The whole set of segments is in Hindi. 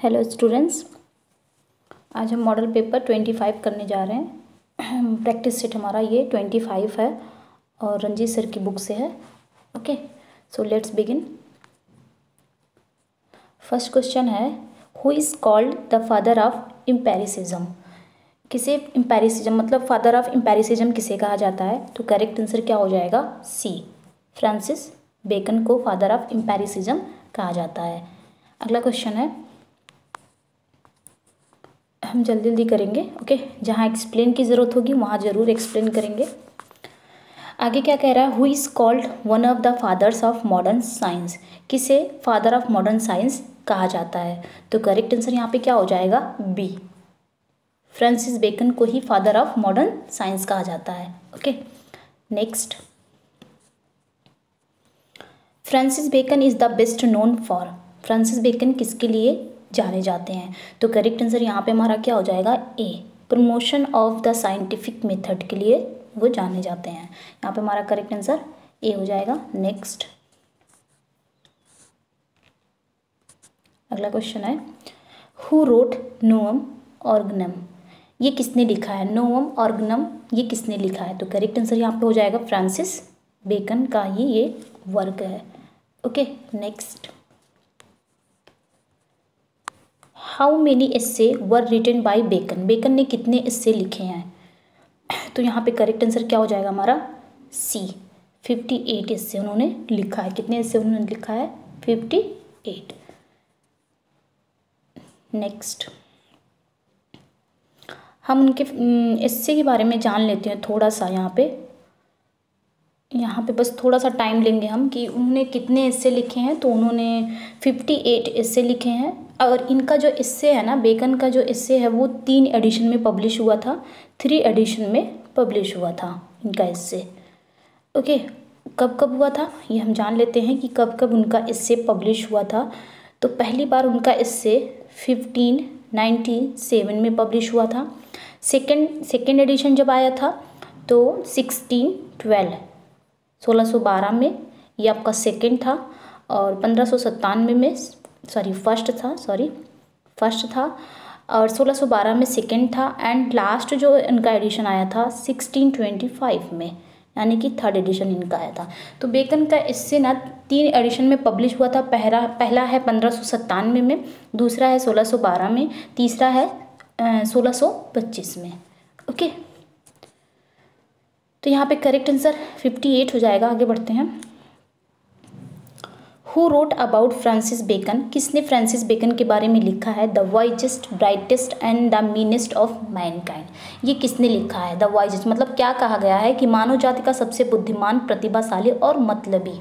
हेलो स्टूडेंट्स आज हम मॉडल पेपर ट्वेंटी फाइव करने जा रहे हैं। प्रैक्टिस सेट हमारा ये ट्वेंटी फाइव है और रंजीत सर की बुक से है। Okay so let's begin first question है who is called the father of empiricism किसे इम्पेरिसिज्म मतलब फादर ऑफ़ इम्पेरिसिज्म किसे कहा जाता है? तो करेक्ट आंसर क्या हो जाएगा? सी फ्रांसिस बेकन को फादर ऑफ़ इम्पेरिसिज्म कहा जाता है। अगला क्वेश्चन है हम जल्दी जल्दी करेंगे, ओके? जहाँ एक्सप्लेन की ज़रूरत होगी, वहाँ ज़रूर एक्सप्लेन करेंगे। आगे क्या कह रहा है? Who is called one of the fathers of modern science किसे फादर ऑफ़ मॉडर्न साइंस कहा जाता है? तो करेक्ट आंसर यहाँ पे क्या हो जाएगा? बी फ्रांसिस बेकन को ही फादर ऑफ़ मॉडर्न साइंस कहा जाता है, okay? Next Francis Bacon is the best known for Francis Bacon किसके लिए? जाने जाते हैं। तो करेक्ट आंसर यहाँ पे हमारा क्या हो जाएगा? A promotion of the scientific method के लिए वो जाने जाते हैं। यहाँ पे हमारा करेक्ट आंसर ए हो जाएगा। नेक्स्ट अगला क्वेश्चन है। हु रोट नोअम ऑर्गनम ये किसने लिखा है? नोअम ऑर्गनम ये किसने लिखा है? तो करेक्ट आंसर यहाँ पे हो जाएगा फ्रांसिस बेकन का ही ये वर्क है। Okay next how many essay were written by Bacon? Bacon ने कितने एस्से लिखे हैं? तो यहाँ पे करेक्ट आंसर क्या हो जाएगा हमारा? सी फिफ्टी एट एस्से उन्होंने लिखा है। कितने एस्से उन्होंने लिखा है? फिफ्टी एट नेक्स्ट हम उनके एस्से के बारे में जान लेते हैं थोड़ा सा यहाँ पे। यहाँ पे बस थोड़ा सा टाइम लेंगे हम कि उन्होंने कितने एस्से लिखे हैं तो उन्होंने फिफ्टी एट एस्से लिखे हैं। और इनका जो इससे है ना, बेकन का जो इससे है, वो तीन एडिशन में पब्लिश हुआ था। थ्री एडिशन में पब्लिश हुआ था इनका इससे। ओके कब कब हुआ था? ये हम जान लेते हैं कि कब कब उनका इससे पब्लिश हुआ था। तो पहली बार उनका इससे फिफ्टीन नाइन्टी सेवन में पब्लिश हुआ था। सेकेंड सेकेंड एडिशन जब आया था तो सिक्सटीन ट्वेल्व सोलह सौ बारह में ये आपका सेकेंड था और पंद्रह सौ सत्तानवे में सॉरी फ़र्स्ट था सॉरी फ़र्स्ट था और 1612 में सेकेंड था एंड लास्ट जो इनका एडिशन आया था 1625 में, यानी कि थर्ड एडिशन इनका आया था। तो बेकन का इससे ना तीन एडिशन में पब्लिश हुआ था। पहला पहला है पंद्रह में, दूसरा है 1612 में, तीसरा है सोलह में। ओके तो यहाँ पे करेक्ट आंसर 58 हो जाएगा, आगे बढ़ते हैं। Who wrote about Francis Bacon किसने फ्रांसिस बेकन के बारे में लिखा है? The wisest brightest and the meanest of mankind ये किसने लिखा है? द वाइजेस्ट मतलब क्या कहा गया है? कि मानव जाति का सबसे बुद्धिमान प्रतिभाशाली और मतलबी।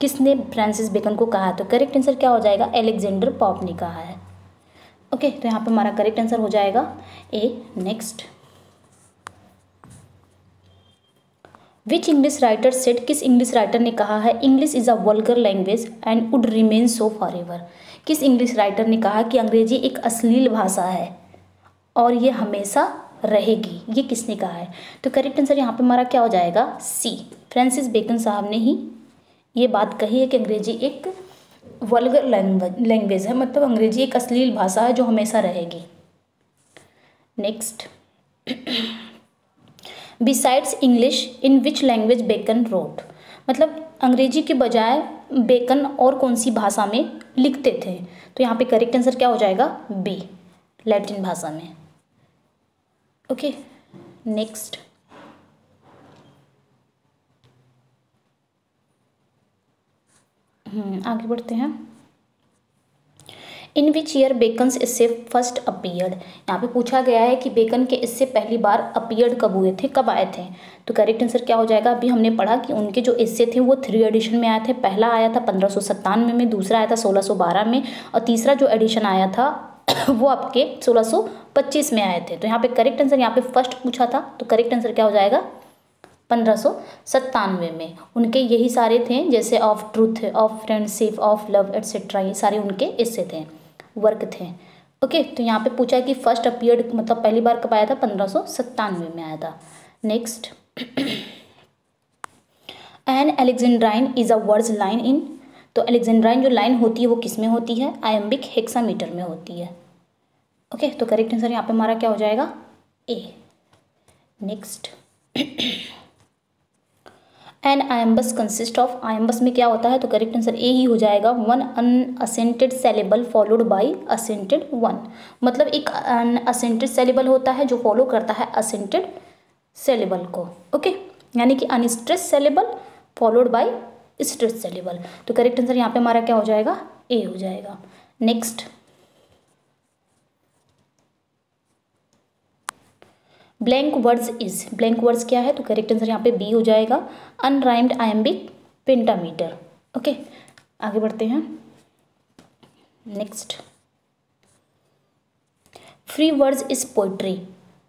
किसने फ्रांसिस बेकन को कहा? है तो करेक्ट आंसर क्या हो जाएगा? एलेक्जेंडर पॉप ने कहा है। ओके okay, तो यहाँ पे हमारा करेक्ट आंसर हो जाएगा। A next which English writer said किस इंग्लिश राइटर ने कहा है English is a vulgar language and would remain so forever किस इंग्लिश राइटर ने कहा कि अंग्रेज़ी एक अश्लील भाषा है और ये हमेशा रहेगी? ये किसने कहा है? तो करेक्ट आंसर यहाँ पे हमारा क्या हो जाएगा? सी फ्रांसिस बेकन साहब ने ही ये बात कही है कि अंग्रेज़ी एक वल्गर लैंग्वेज है मतलब अंग्रेज़ी एक अश्लील भाषा है जो हमेशा रहेगी। Next besides English in which language Bacon wrote मतलब अंग्रेज़ी के बजाय बेकन और कौन सी भाषा में लिखते थे? तो यहाँ पे करेक्ट आंसर क्या हो जाएगा? बी लैटिन भाषा में। ओके नेक्स्ट आगे बढ़ते हैं। In which year Bacon's essays first appeared यहाँ पे पूछा गया है कि बेकन के इससे पहली बार अपीयर्ड कब हुए थे, कब आए थे? तो करेक्ट आंसर क्या हो जाएगा? अभी हमने पढ़ा कि उनके जो इससे थे वो थ्री एडिशन में आए थे। पहला आया था पंद्रह में, दूसरा आया था सोलह में और तीसरा जो एडिशन आया था वो आपके 1625 में आए थे। तो यहाँ पे करेक्ट आंसर यहाँ पे फ़र्स्ट पूछा था तो करेक्ट आंसर क्या हो जाएगा? पंद्रह में। उनके यही सारे थे, जैसे of truth of friendship of love etcetera ये सारे उनके इससे थे। वर्क थे। ओके तो यहाँ पे पूछा कि फ़र्स्ट अपीयर्ड मतलब पहली बार कब आया था? पंद्रह में आया था। Next an alexandrine is a words line in तो अलेक्जेंड्राइन जो लाइन होती है वो किसमें होती है? आयम्बिक हेक्सामीटर में होती है। ओके okay, तो करेक्ट आंसर यहाँ पे हमारा क्या हो जाएगा? A next an iambus consist of iambus में क्या होता है तो करेक्ट आंसर ए ही हो जाएगा one unaccented syllable followed by accented one मतलब एक असेंटेड सेलेबल होता है जो फॉलो करता है असेंटेड सेलेबल को ओके यानी कि unstressed syllable followed by stressed syllable तो करेक्ट आंसर यहाँ पे हमारा क्या हो जाएगा? ए हो जाएगा. Next blank words is. Blank words क्या है? तो करेक्ट आंसर यहाँ पे बी हो जाएगा। Unrhymed iambic pentameter. ओके, आगे बढ़ते हैं। Next. Free words is poetry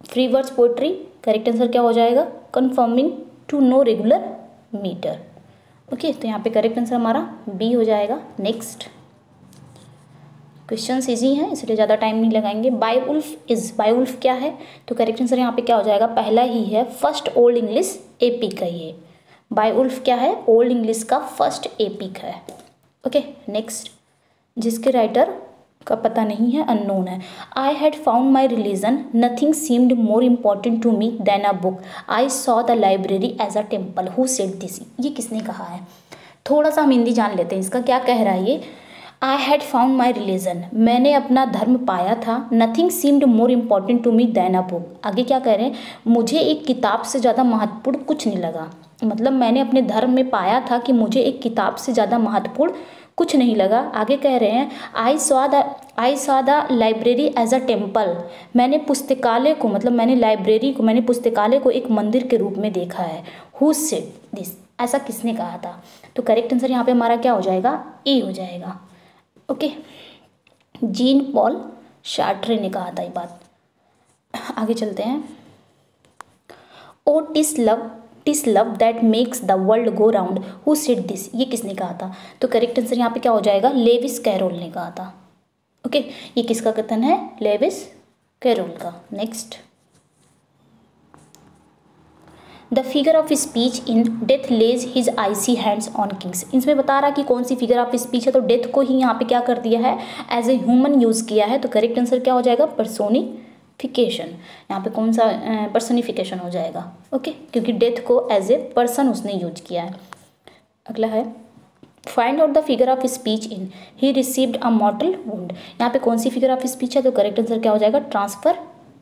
free words poetry correct answer क्या हो जाएगा? Conforming to no regular metre. Okay तो यहाँ पे करेक्ट आंसर हमारा बी हो जाएगा। नेक्स्ट। क्वेश्चन ईजी हैं इसलिए ज़्यादा टाइम नहीं लगाएँगे। Beowulf is Beowulf क्या है? तो करेक्ट आंसर यहाँ पे क्या हो जाएगा? पहला ही है फ़र्स्ट ओल्ड इंग्लिश एपिक है ये। बाई उल्फ क्या है? ओल्ड इंग्लिश का फ़र्स्ट एपिक है। ओके नेक्स्ट जिसके राइटर का पता नहीं है अननोन है। I had found my religion nothing seemed more important to me than a book I saw the library as a temple who said this ये किसने कहा है? थोड़ा सा हम हिंदी जान लेते हैं इसका। क्या कह रहा है ये? I had found my religion मैंने अपना धर्म पाया था। Nothing seemed more important to me than a book आगे क्या कह रहे हैं? मुझे एक किताब से ज़्यादा महत्वपूर्ण कुछ नहीं लगा। मतलब मैंने अपने धर्म में पाया था कि मुझे एक किताब से ज़्यादा महत्वपूर्ण कुछ नहीं लगा। आगे कह रहे हैं I saw the I saw the library as a temple मैंने पुस्तकालय को मतलब मैंने लाइब्रेरी को, मैंने पुस्तकालय को एक मंदिर के रूप में देखा है। हु सेड दिस ऐसा किसने कहा था? तो करेक्ट आंसर यहाँ पे हमारा क्या हो जाएगा? ए हो जाएगा। ओके। जीन पॉल शार्ट्रे ने कहा था ये बात। आगे चलते हैं। ओ, TISS love TISS love that makes the world go round. Who said this? ये किसने कहा था? तो करेक्ट आंसर यहाँ पे क्या हो जाएगा? लेविस कैरोल ने कहा था। ओके, ये किसका कथन है? लेविस कैरोल का। Next. The figure of speech in death lays his icy hands on kings इसमें बता रहा कि कौन सी फिगर ऑफ़ स्पीच है? तो डेथ को ही यहाँ पे क्या कर दिया है? एज ए ह्यूमन यूज़ किया है तो करेक्ट आंसर क्या हो जाएगा? पर्सोनिफिकेशन यहाँ पे कौन सा पर्सोनिफिकेशन हो जाएगा? ओके क्योंकि डेथ को एज ए पर्सन उसने यूज़ किया है। अगला है find out the figure of speech in he received a mortal wound यहाँ पे कौन सी फिगर ऑफ़ स्पीच है? तो करेक्ट आंसर क्या हो जाएगा? ट्रांसफ़र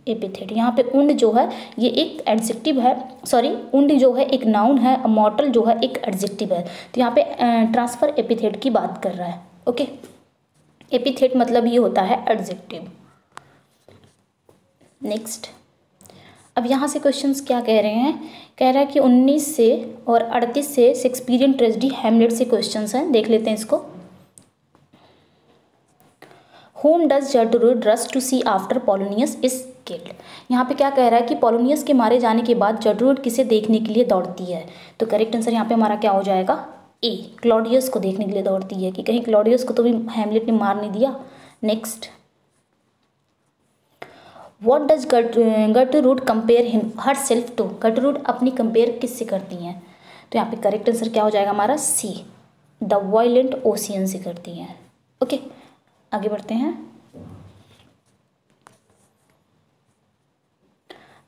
एपिथेट यहाँ पे उंड जो है, ये एक एडजेक्टिव है सॉरी उंड जो है एक नाउन है मॉटल जो है एक एडजेक्टिव है। तो यहाँ पे ट्रांसफ़र एपिथेट की बात कर रहा है ओके एपिथेट मतलब ये होता है एडजेक्टिव नेक्स्ट अब यहाँ से क्वेश्चंस क्या कह रहे हैं? कह रहा है कि 19 से और 38 से शेक्सपियरियन ट्रेजडी हेमलेट से क्वेश्चंस हैं, देख लेते हैं इसको। Whom does Gertrude rush to see after Polonius is killed यहाँ पे क्या कह रहा है कि पोलोनियस के मारे जाने के बाद जर्टरूड किसे देखने के लिए दौड़ती है? तो करेक्ट आंसर यहाँ पे हमारा क्या हो जाएगा? ए क्लॉडियस को देखने के लिए दौड़ती है कि कहीं क्लॉडियस को तो भी हेमलेट ने मार नहीं दिया। Next what does gut Gertrude compare him herself to Gertrude अपनी कंपेयर किससे करती हैं? तो यहाँ पे करेक्ट आंसर क्या हो जाएगा हमारा? सी द वायलेंट ओशियन से करती हैं। ओके आगे बढ़ते हैं।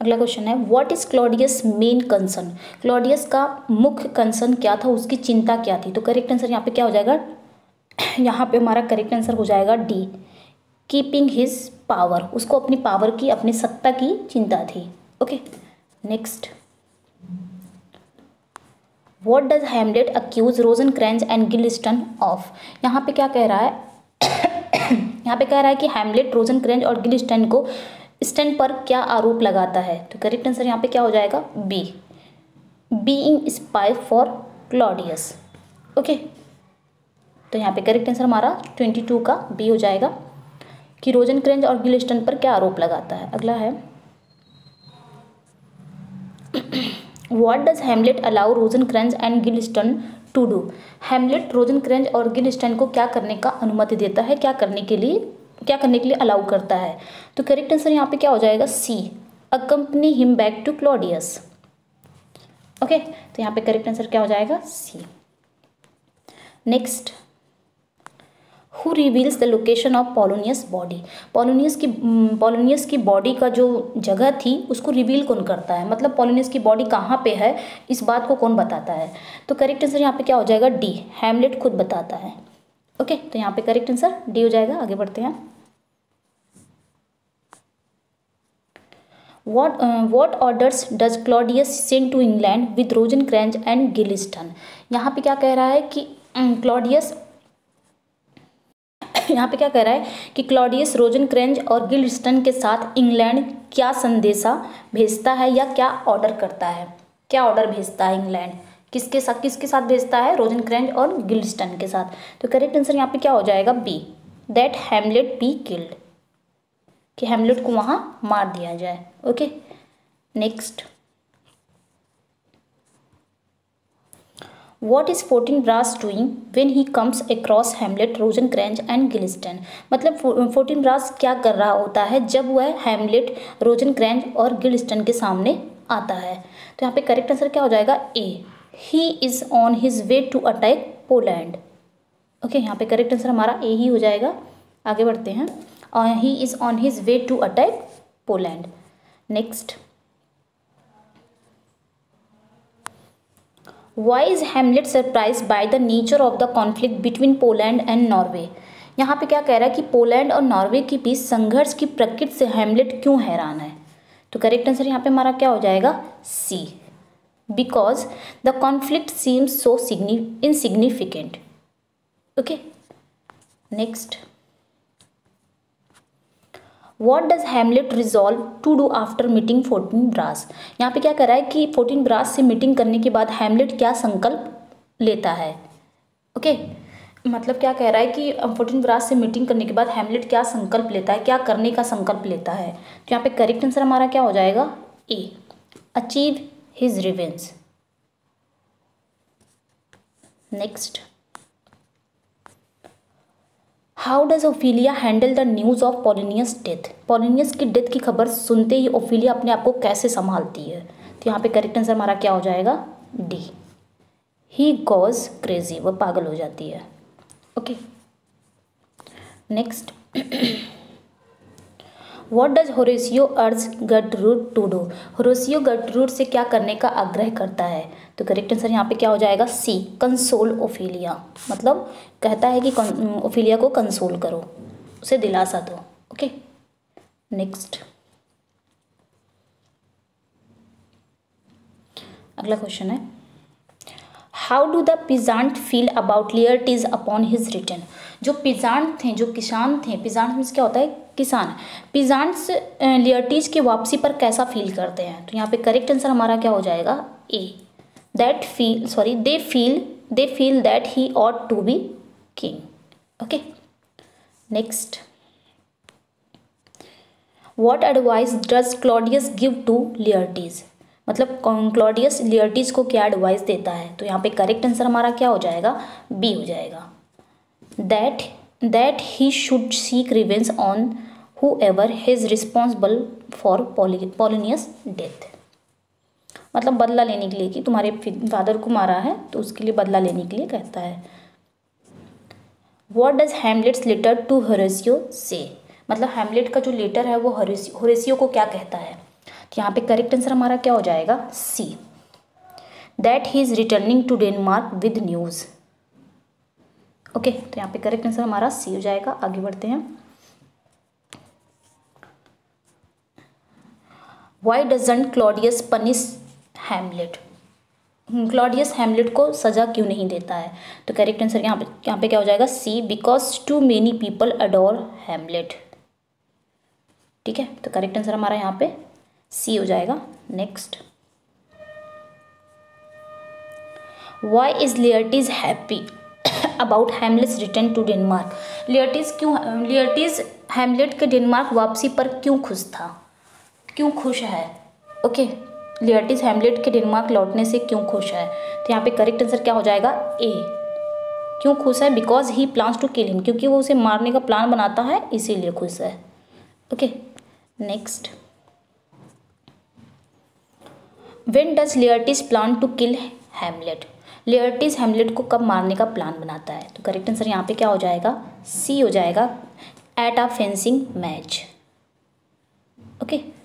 अगला क्वेश्चन है what is Claudius main concern Claudius का मुख्य कंसर्न क्या था? उसकी चिंता क्या थी? तो करेक्ट आंसर यहाँ पे क्या हो जाएगा? यहाँ पे हमारा करेक्ट आंसर हो जाएगा डी कीपिंग हिज पावर उसको अपनी पावर की, अपनी सत्ता की चिंता थी। Okay next what does Hamlet accuse Rosencrantz and Guildenstern of यहाँ पे क्या कह रहा है? यहाँ पे कह रहा है कि हेमलेट रोजन क्रैंज और गिलिस्टन को स्टैंड पर क्या आरोप लगाता है? तो करेक्ट आंसर यहाँ पे क्या हो जाएगा? B being spy for Claudius okay तो यहाँ पे करेक्ट आंसर हमारा ट्वेंटी टू का बी हो जाएगा कि रोजन क्रेंज और गिलिस्टन पर क्या आरोप लगाता है? अगला है। What does Hamlet allow Rosencrantz and Guildenstern to do. Hamlet Rosencrantz और गिलिस्टन को क्या करने का अनुमति देता है? क्या करने के लिए, क्या करने के लिए अलाउ करता है? तो करेक्ट आंसर यहाँ पे क्या हो जाएगा? C accompany him back to Claudius okay तो यहाँ पे करेक्ट आंसर क्या हो जाएगा? C next who reveals the location of Polonius body Polonius की पोलोनियस की बॉडी का जो जगह थी उसको रिवील कौन करता है? मतलब पोलोनियस की बॉडी कहाँ पे है? इस बात को कौन बताता है? तो करेक्ट आंसर यहाँ पे क्या हो जाएगा? डी हैमलेट खुद बताता है। ओके तो यहाँ पे करेक्ट आंसर डी हो जाएगा। आगे बढ़ते हैं। What uh, what orders does claudius send to england with rosencrantz and guilston यहाँ पे क्या कह रहा है कि क्लॉडियस यहाँ पे क्या कह रहा है कि क्लॉडियस रोजन क्रेंज और गिल्स्टन के साथ इंग्लैंड क्या संदेशा भेजता है या क्या ऑर्डर करता है? क्या ऑर्डर भेजता है इंग्लैंड? किसके साथ किसके साथ भेजता है? रोजन क्रेंज और गिल्स्टन के साथ। तो करेक्ट आंसर यहाँ पे क्या हो जाएगा? B that Hamlet be killed कि हेमलेट को वहाँ मार दिया जाए। Okay next what is Fortinbras doing when he comes across Hamlet Rosencrantz and Guildenstern मतलब फोर्टीन ब्रास क्या कर रहा होता है जब वह हेमलेट रोजन क्रैंच और गिलिस्टन के सामने आता है? तो यहाँ पे करेक्ट आंसर क्या हो जाएगा? A he is on his way to attack Poland okay यहाँ पे करेक्ट आंसर हमारा ए ही हो जाएगा। आगे बढ़ते हैं। He is on his way to attack Poland next why is Hamlet surprised by the nature of the conflict between Poland and Norway यहाँ पे क्या कह रहा है कि पोलैंड और नॉर्वे के बीच संघर्ष की प्रकृति से हेमलेट क्यों हैरान है? तो करेक्ट आंसर यहाँ पे हमारा क्या हो जाएगा? C because the conflict seems so signi insignificant okay next what does Hamlet resolve to do after meeting Fortinbras यहाँ पे क्या कर रहा है कि फोर्टीन ब्रास से मीटिंग करने के बाद हेमलेट क्या संकल्प लेता है? Okay okay? मतलब क्या कह रहा है कि फोर्टीन ब्रास से मीटिंग करने के बाद हेमलेट क्या संकल्प लेता है? क्या करने का संकल्प लेता है? तो यहाँ पे करेक्ट आंसर हमारा क्या हो जाएगा? A achieve his revenge next how does Ophelia handle the news of Polonius death Polonius की डेथ की खबर सुनते ही ओफीलिया अपने आप को कैसे संभालती है? तो यहाँ पे करेक्ट आंसर हमारा क्या हो जाएगा? डी ही गॉज क्रेजी वह पागल हो जाती है। Okay next what does Horatio urge Gertrude to do होरेसियो गटरूट से क्या करने का आग्रह करता है? तो करेक्ट आंसर यहाँ पे क्या हो जाएगा? सी कंसोल ओफिलिया मतलब कहता है कि ओफिलिया को कंसोल करो। उसे दिलासा दो। ओके नेक्स्ट अगला क्वेश्चन है। How do the peasant feel about Laertes upon his return जो पिजांट थे, जो किसान थे पिजांट मीन्स क्या होता है? किसान पिजांट्स लियर्टीज की वापसी पर कैसा फील करते हैं? तो यहाँ पे करेक्ट आंसर हमारा क्या हो जाएगा? A. That feel sorry they feel they feel that he ought to be king okay next what advice does Claudius give to Laertes मतलब क्लॉडियस लियर्टीज को क्या एडवाइस देता है? तो यहाँ पे करेक्ट आंसर हमारा क्या हो जाएगा? बी हो जाएगा। That that he should seek revenge on whoever his responsible for Polonius death मतलब बदला लेने के लिए कि तुम्हारे फादर को मारा है तो उसके लिए बदला लेने के लिए कहता है। What does Hamlet's letter to Horatio से मतलब हेमलेट का जो लेटर है, वो हरेसियो को क्या कहता है? तो यहाँ पे करेक्ट आंसर हमारा क्या हो जाएगा? C that he is returning to Denmark with news okay तो यहाँ पे करेक्ट आंसर हमारा सी हो जाएगा। आगे बढ़ते हैं। Why doesn't Claudius punish Hamlet Claudius Hamlet को सज़ा क्यों नहीं देता है? तो करेक्ट आंसर यहाँ पे यहाँ पे क्या हो जाएगा? C because too many people adore Hamlet ठीक है? तो करेक्ट आंसर हमारा यहाँ पे सी हो जाएगा। Next why is Laertes happy about Hamlet's return to Denmark Laertes क्यों लियर्टीज हेमलेट के डेनमार्क वापसी पर क्यों खुश था? क्यों खुश है? ओके लियर्टीज हेमलेट के डेनमार्क लौटने से क्यों खुश है? तो यहाँ पे करेक्ट आंसर क्या हो जाएगा? ए क्यों खुश है? Because he plans to kill him क्योंकि वो उसे मारने का प्लान बनाता है, इसीलिए खुश है। Okay next when does Laertes plan to kill Hamlet Laertes Hamlet को कब मारने का प्लान बनाता है? तो करेक्ट आंसर यहाँ पे क्या हो जाएगा? सी हो जाएगा at a fencing match okay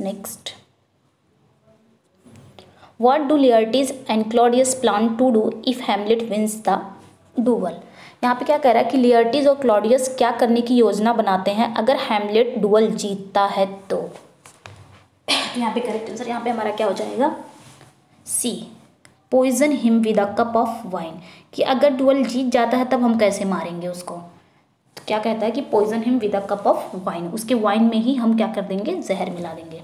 next what do Laertes and Claudius plan to do if Hamlet wins the duel यहाँ पे क्या कह रहा है कि लियर्टिस और क्लॉडियस क्या करने की योजना बनाते हैं अगर हेमलेट डुअल जीतता है तो? यहाँ पे करेक्ट आंसर यहाँ पे हमारा क्या हो जाएगा? C poison him with a cup of wine कि अगर डुअल जीत जाता है तब हम कैसे मारेंगे उसको? तो क्या कहता है कि poison him with a cup of wine उसके वाइन में ही हम क्या कर देंगे? जहर मिला देंगे।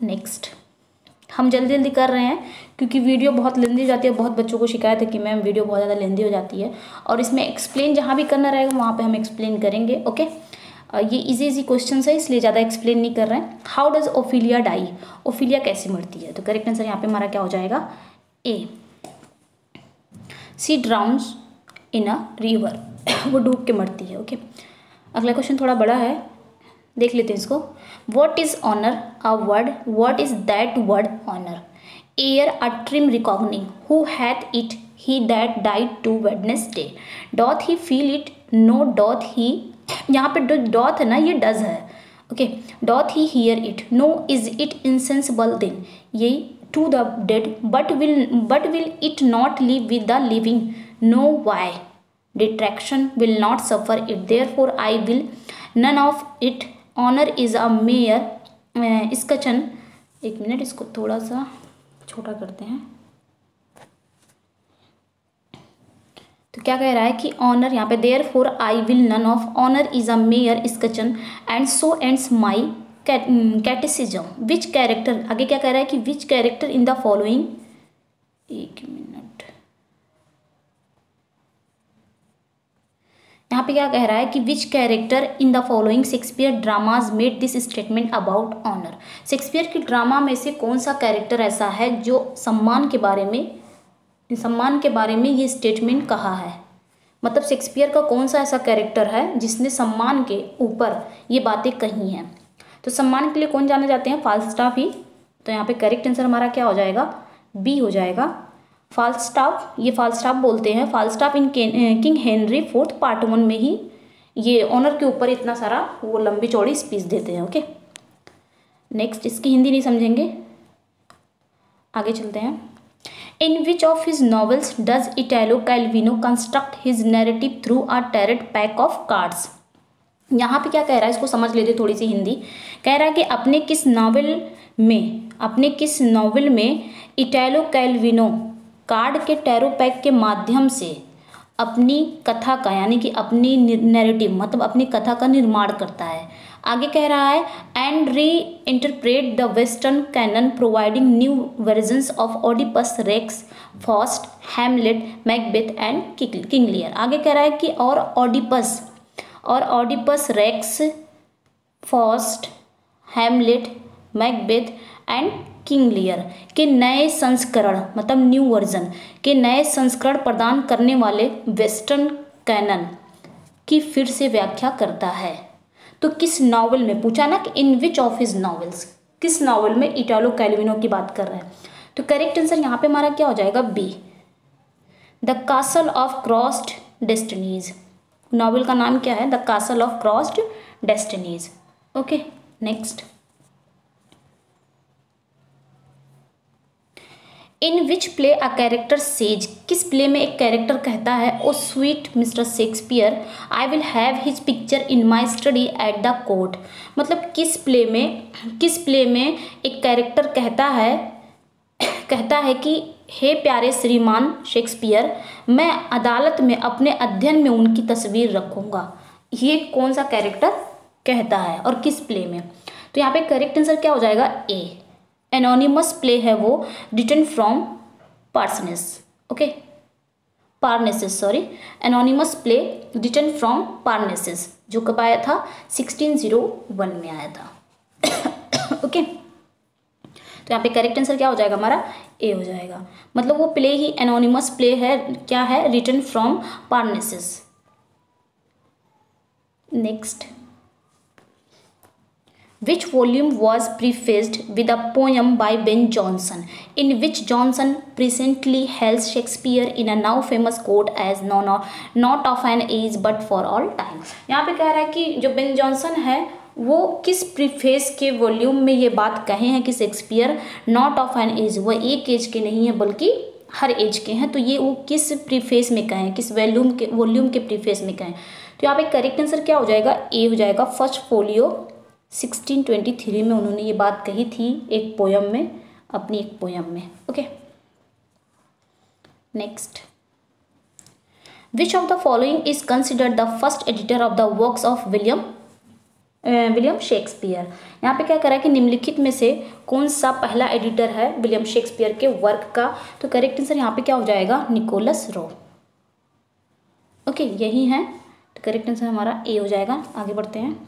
नेक्स्ट हम जल्दी जल्दी कर रहे हैं, क्योंकि वीडियो बहुत लेंदी हो जाती है। बहुत बच्चों को शिकायत है कि मैम, वीडियो बहुत ज़्यादा लेंदी हो जाती है। और इसमें एक्सप्लेन जहाँ भी करना रहेगा, वहाँ पे हम एक्सप्लेन करेंगे ओके ये इजी इजी क्वेश्चन है, इसलिए ज़्यादा एक्सप्लेन नहीं कर रहे हैं। How does Ophelia die Ophelia कैसे मरती है? तो करेक्ट आंसर यहाँ पर हमारा क्या हो जाएगा? ए सी ड्राउन्स इन अ रिवर वो डूब के मरती है ओके अगला क्वेश्चन थोड़ा बड़ा है। देख लेते हैं इसको। What is honour a word what is that word honour air a trim reckoning who hath it he that died to Wednesday doth he feel it no doth he यहाँ पे डॉथ है ना, ये डज है। Okay doth he hear it no is it insensible then yea to the dead but will but will it not live with the living no why detraction will not suffer it therefore I will none of it honour is a mere scutcheon एक मिनट, इसको थोड़ा सा छोटा करते हैं। तो क्या कह रहा है कि ऑनर यहाँ पे therefore I will none of honour is a mere scutcheon and so ends my catechism which character आगे क्या कह रहा है कि which character in the following एक मिनट। यहाँ पे क्या कह रहा है कि which character in the following Shakespeare dramas made this statement about honour Shakespeare की ड्रामा में से कौन सा कैरेक्टर ऐसा है जो सम्मान के बारे में, सम्मान के बारे में ये स्टेटमेंट कहा है? मतलब शेक्सपियर का कौन सा ऐसा कैरेक्टर है जिसने सम्मान के ऊपर ये बातें कही हैं? तो सम्मान के लिए कौन जाने जाते हैं? फाल्स्टाफ ही। तो यहाँ पे करेक्ट आंसर हमारा क्या हो जाएगा? बी हो जाएगा। फाल्स्टाफ ये फाल्स्टाफ बोलते हैं। Falstaff in King Henry Fourth part one में ही ये ऑनर के ऊपर इतना सारा वो लंबी चौड़ी स्पीच देते हैं ओके नेक्स्ट इसकी हिंदी नहीं समझेंगे। आगे चलते हैं। In which of his novels does Italo Calvino construct his narrative through a tarot pack of cards यहाँ पे क्या कह रहा है? इसको समझ लेते थोड़ी सी हिंदी। कह रहा है कि अपने किस नावल में, अपने किस नावल में इटैलो कैलविनो कार्ड के टैरो पैक के माध्यम से अपनी कथा का, यानी कि अपनी नैरेटिव मतलब अपनी कथा का निर्माण करता है। आगे कह रहा है and reinterpret the western canon providing new versions of Oedipus Rex Faust Hamlet Macbeth and King Lear आगे कह रहा है कि और ऑडिपस और Oedipus Rex Faust Hamlet Macbeth and King Lear के नए संस्करण मतलब न्यू वर्जन के नए संस्करण प्रदान करने वाले वेस्टर्न कैनन की फिर से व्याख्या करता है। तो किस नावल में? पूछा ना कि in which of his novels किस नावल में इटालो कैलविनो की बात कर रहे हैं? तो करेक्ट आंसर यहाँ पे हमारा क्या हो जाएगा? B the castle of crossed destinies novel का नाम क्या है? The castle of crossed destinies okay next in which play a character says किस प्ले में एक कैरेक्टर कहता है? ओ sweet mister Shakespeare I will have his picture in my study at the court मतलब किस प्ले में, किस प्ले में एक कैरेक्टर कहता है? कहता है कि, हे प्यारे श्रीमान शेक्सपियर मैं अदालत में अपने अध्ययन में उनकी तस्वीर रखूँगा। ये कौन सा कैरेक्टर कहता है और किस प्ले में? तो यहाँ पे करेक्ट आंसर क्या हो जाएगा? ए एनोनिमस प्ले है वो return from Parnassus okay Parnassus sorry anonymous play return from Parnassus जो कब आया था? 1601 में आया था। ओके तो यहाँ पे करेक्ट आंसर क्या हो जाएगा हमारा? ए हो जाएगा। मतलब वो प्ले ही एनोनिमस प्ले है, क्या है? Return from Parnassus next Which volume was prefaced with a poem by Ben Jonson, in which Jonson presently hails Shakespeare in a now famous quote as no, no, not of an age but for all time. यहाँ पे कह रहा है कि जो बेन जॉनसन है वो किस प्रीफेस के वॉल्यूम में ये बात कहे हैं कि Shakespeare not of an age वो एक एज के नहीं है बल्कि हर एज के हैं तो ये वो किस प्रीफेस में कहें किस वॉल्यूम के वॉल्यूम के प्रीफेस में कहें तो यहाँ पे करेक्ट आंसर क्या हो जाएगा ए हो जाएगा फ़र्स्ट फोलियो 1623 में उन्होंने ये बात कही थी, एक पोयम में, अपनी एक पोयम में okay next which of the following is considered the first editor of the works of William William Shakespeare यहाँ पे क्या करा है कि निम्नलिखित में से कौन सा पहला एडिटर है विलियम शेक्सपियर के वर्क का? तो करेक्ट आंसर यहाँ पे क्या हो जाएगा? निकोलस रो ओके यही है। तो करेक्ट आंसर हमारा ए हो जाएगा। आगे बढ़ते हैं।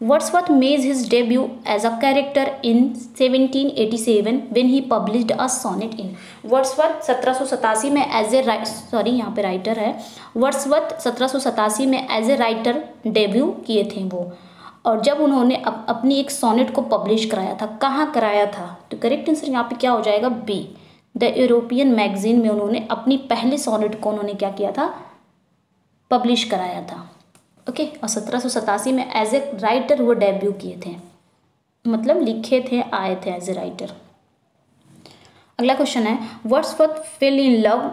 Wordsworth made his debut as a character in 1787 when he published a sonnet in Wordsworth 1787 में एज ए सॉरी यहाँ पे राइटर है। Wordsworth 1787 में एज ए राइटर डेब्यू किए थे वो। और जब उन्होंने अप, अपनी एक सोनेट को पब्लिश कराया था कहाँ कराया था? तो करेक्ट आंसर यहाँ पे क्या हो जाएगा? बी द यूरोपियन मैगजीन में उन्होंने अपनी पहले सोनेट को उन्होंने क्या किया था? पब्लिश कराया था। ओके, और सत्रह सौ सतासी में एज ए राइटर वो डेब्यू किए थे। मतलब लिखे थे, आए थे एज ए राइटर अगला क्वेश्चन है Wordsworth fell in love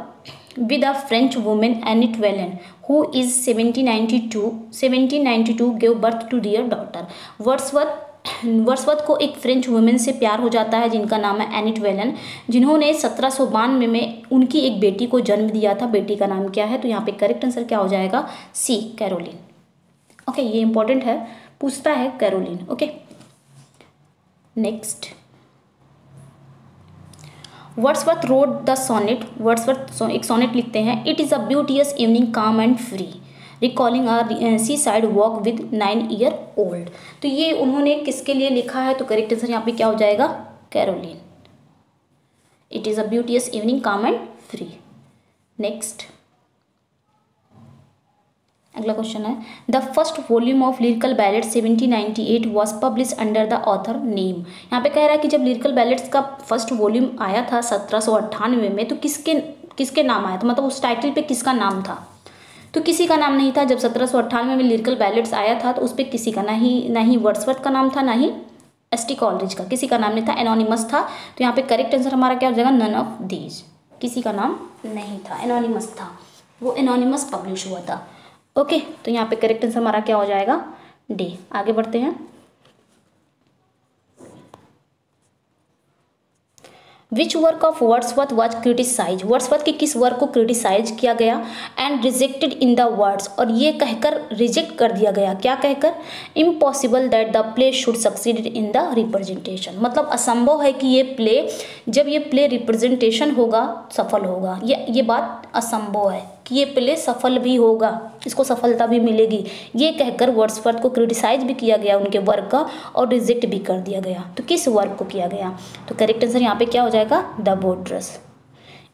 with a French woman Annette Vallon who is seventeen ninety two seventeen ninety two gave birth to their daughter Wordsworth Wordsworth को एक फ्रेंच वुमेन से प्यार हो जाता है, जिनका नाम है एनिट वेलन जिन्होंने सत्रह सौ बानवे में उनकी एक बेटी को जन्म दिया था। बेटी का नाम क्या है? तो यहाँ पे करेक्ट आंसर क्या हो जाएगा? सी कैरोलिन ओके ये इंपॉर्टेंट है। पूछता है Caroline okay next Wordsworth wrote the sonnet Wordsworth एक सोनेट लिखते हैं। It is a beauteous evening calm and free recalling are seaside walk with nine year old तो ये उन्होंने किसके लिए लिखा है? तो करेक्ट आंसर यहाँ पे क्या हो जाएगा? Caroline it is a beauteous evening calm and free next अगला क्वेश्चन है। The first volume of lyrical ballad 1798 was publish under the author name यहाँ पे कह रहा है कि जब लिरिकल बैलेट्स का फ़र्स्ट वॉल्यूम आया था सत्रह सौ अट्ठानवे में तो किसके किसके नाम आया था? मतलब उस टाइटल पे किसका नाम था? तो किसी का नाम नहीं था। जब सत्रह सौ अट्ठानवे में लिरिकल बैलेट्स आया था तो उस पर किसी का, ना ही ना ही वर्ड्सवर्थ का नाम था, ना ही एस टी कॉलरेज का। किसी का नाम नहीं था एनोनिमस था। तो यहाँ पे करेक्ट आंसर हमारा क्या हो जाएगा? नन ऑफ़ दीज किसी का नाम नहीं था एनोनिमस था। वो एनोनिमस पब्लिश हुआ था। ओके तो यहाँ पे करेक्ट आंसर हमारा क्या हो जाएगा? डी आगे बढ़ते हैं। Which work of Wordsworth was criticise Wordsworth के किस वर्क को क्रिटिसाइज किया गया? And rejected in the words और ये कहकर रिजेक्ट कर दिया गया। क्या कहकर? Impossible that the play should succeed in the representation मतलब असंभव है कि ये प्ले जब ये प्ले रिप्रेजेंटेशन होगा, सफल होगा। ये ये बात असंभव है। कि ये प्ले सफल भी होगा, इसको सफलता भी मिलेगी। ये कहकर वर्ड्सवर्थ को क्रिटिसाइज भी किया गया, उनके वर्क का, और रिजेक्ट भी कर दिया गया। तो किस वर्क को किया गया? तो करेक्ट आंसर यहाँ पे क्या हो जाएगा? द बोड्रस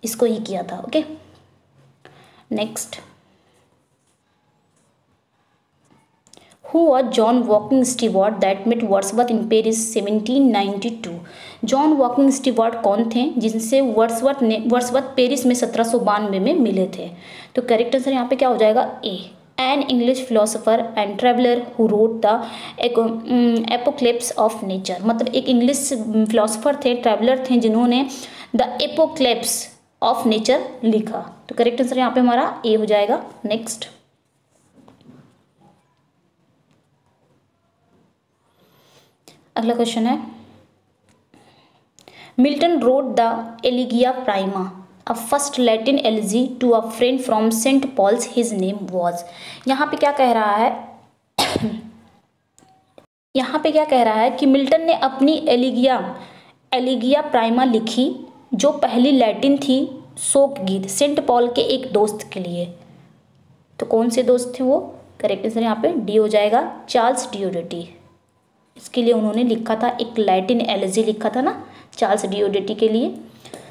इसको ही किया था, okay? Next. Who was John Walking Stewart that in Paris seventeen Paris 1792 John Walking Stewart कौन थे, जिनसे वर्ड्सवर्थ ने, वर्ड्सवर्थ पेरिस में सत्रह सौ बानवे में मिले थे? तो करेक्ट आंसर यहाँ पे क्या हो जाएगा? A an English philosopher and traveller who wrote the apocalypse of nature मतलब एक इंग्लिश फिलोसोफर थे ट्रेवलर थे, जिन्होंने द एपोक्लिप्स ऑफ़ नेचर लिखा। तो करेक्ट आंसर यहाँ पे हमारा ए हो जाएगा। नेक्स्ट अगला क्वेश्चन है। Milton road the Elegia Prima a first Latin elegy to a friend from Saint Paul's his name was यहाँ पे क्या कह रहा है? यहाँ पे क्या कह रहा है कि मिल्टन ने अपनी एलिगिया एलिगिया प्राइमा लिखी, जो पहली लैटिन थी शोक गीत सेंट पॉल के एक दोस्त के लिए। तो कौन से दोस्त थे वो? करेक्ट आंसर यहाँ पे डी हो जाएगा चार्ल्स डिओडेटी इसके लिए उन्होंने लिखा था, एक लैटिन एलजी लिखा था ना चार्ल्स डिओडेटी के लिए।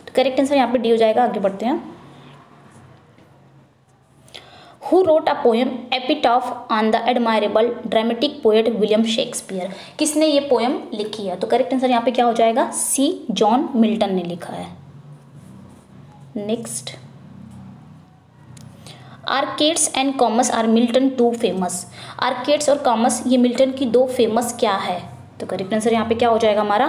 तो करेक्ट आंसर यहाँ पे डी हो जाएगा, आगे बढ़ते हैं। Who wrote a poem epitaph on the admirable dramatic poet William Shakespeare किसने ये पोएम लिखी है? तो करेक्ट आंसर यहाँ पे क्या हो जाएगा? सी जॉन मिल्टन ने लिखा है। Next Arcades and Comus are Milton two famous Arcades और कॉमर्स ये मिल्टन की दो फ़ेमस क्या है? तो करेक्ट आंसर यहाँ पे क्या हो जाएगा हमारा?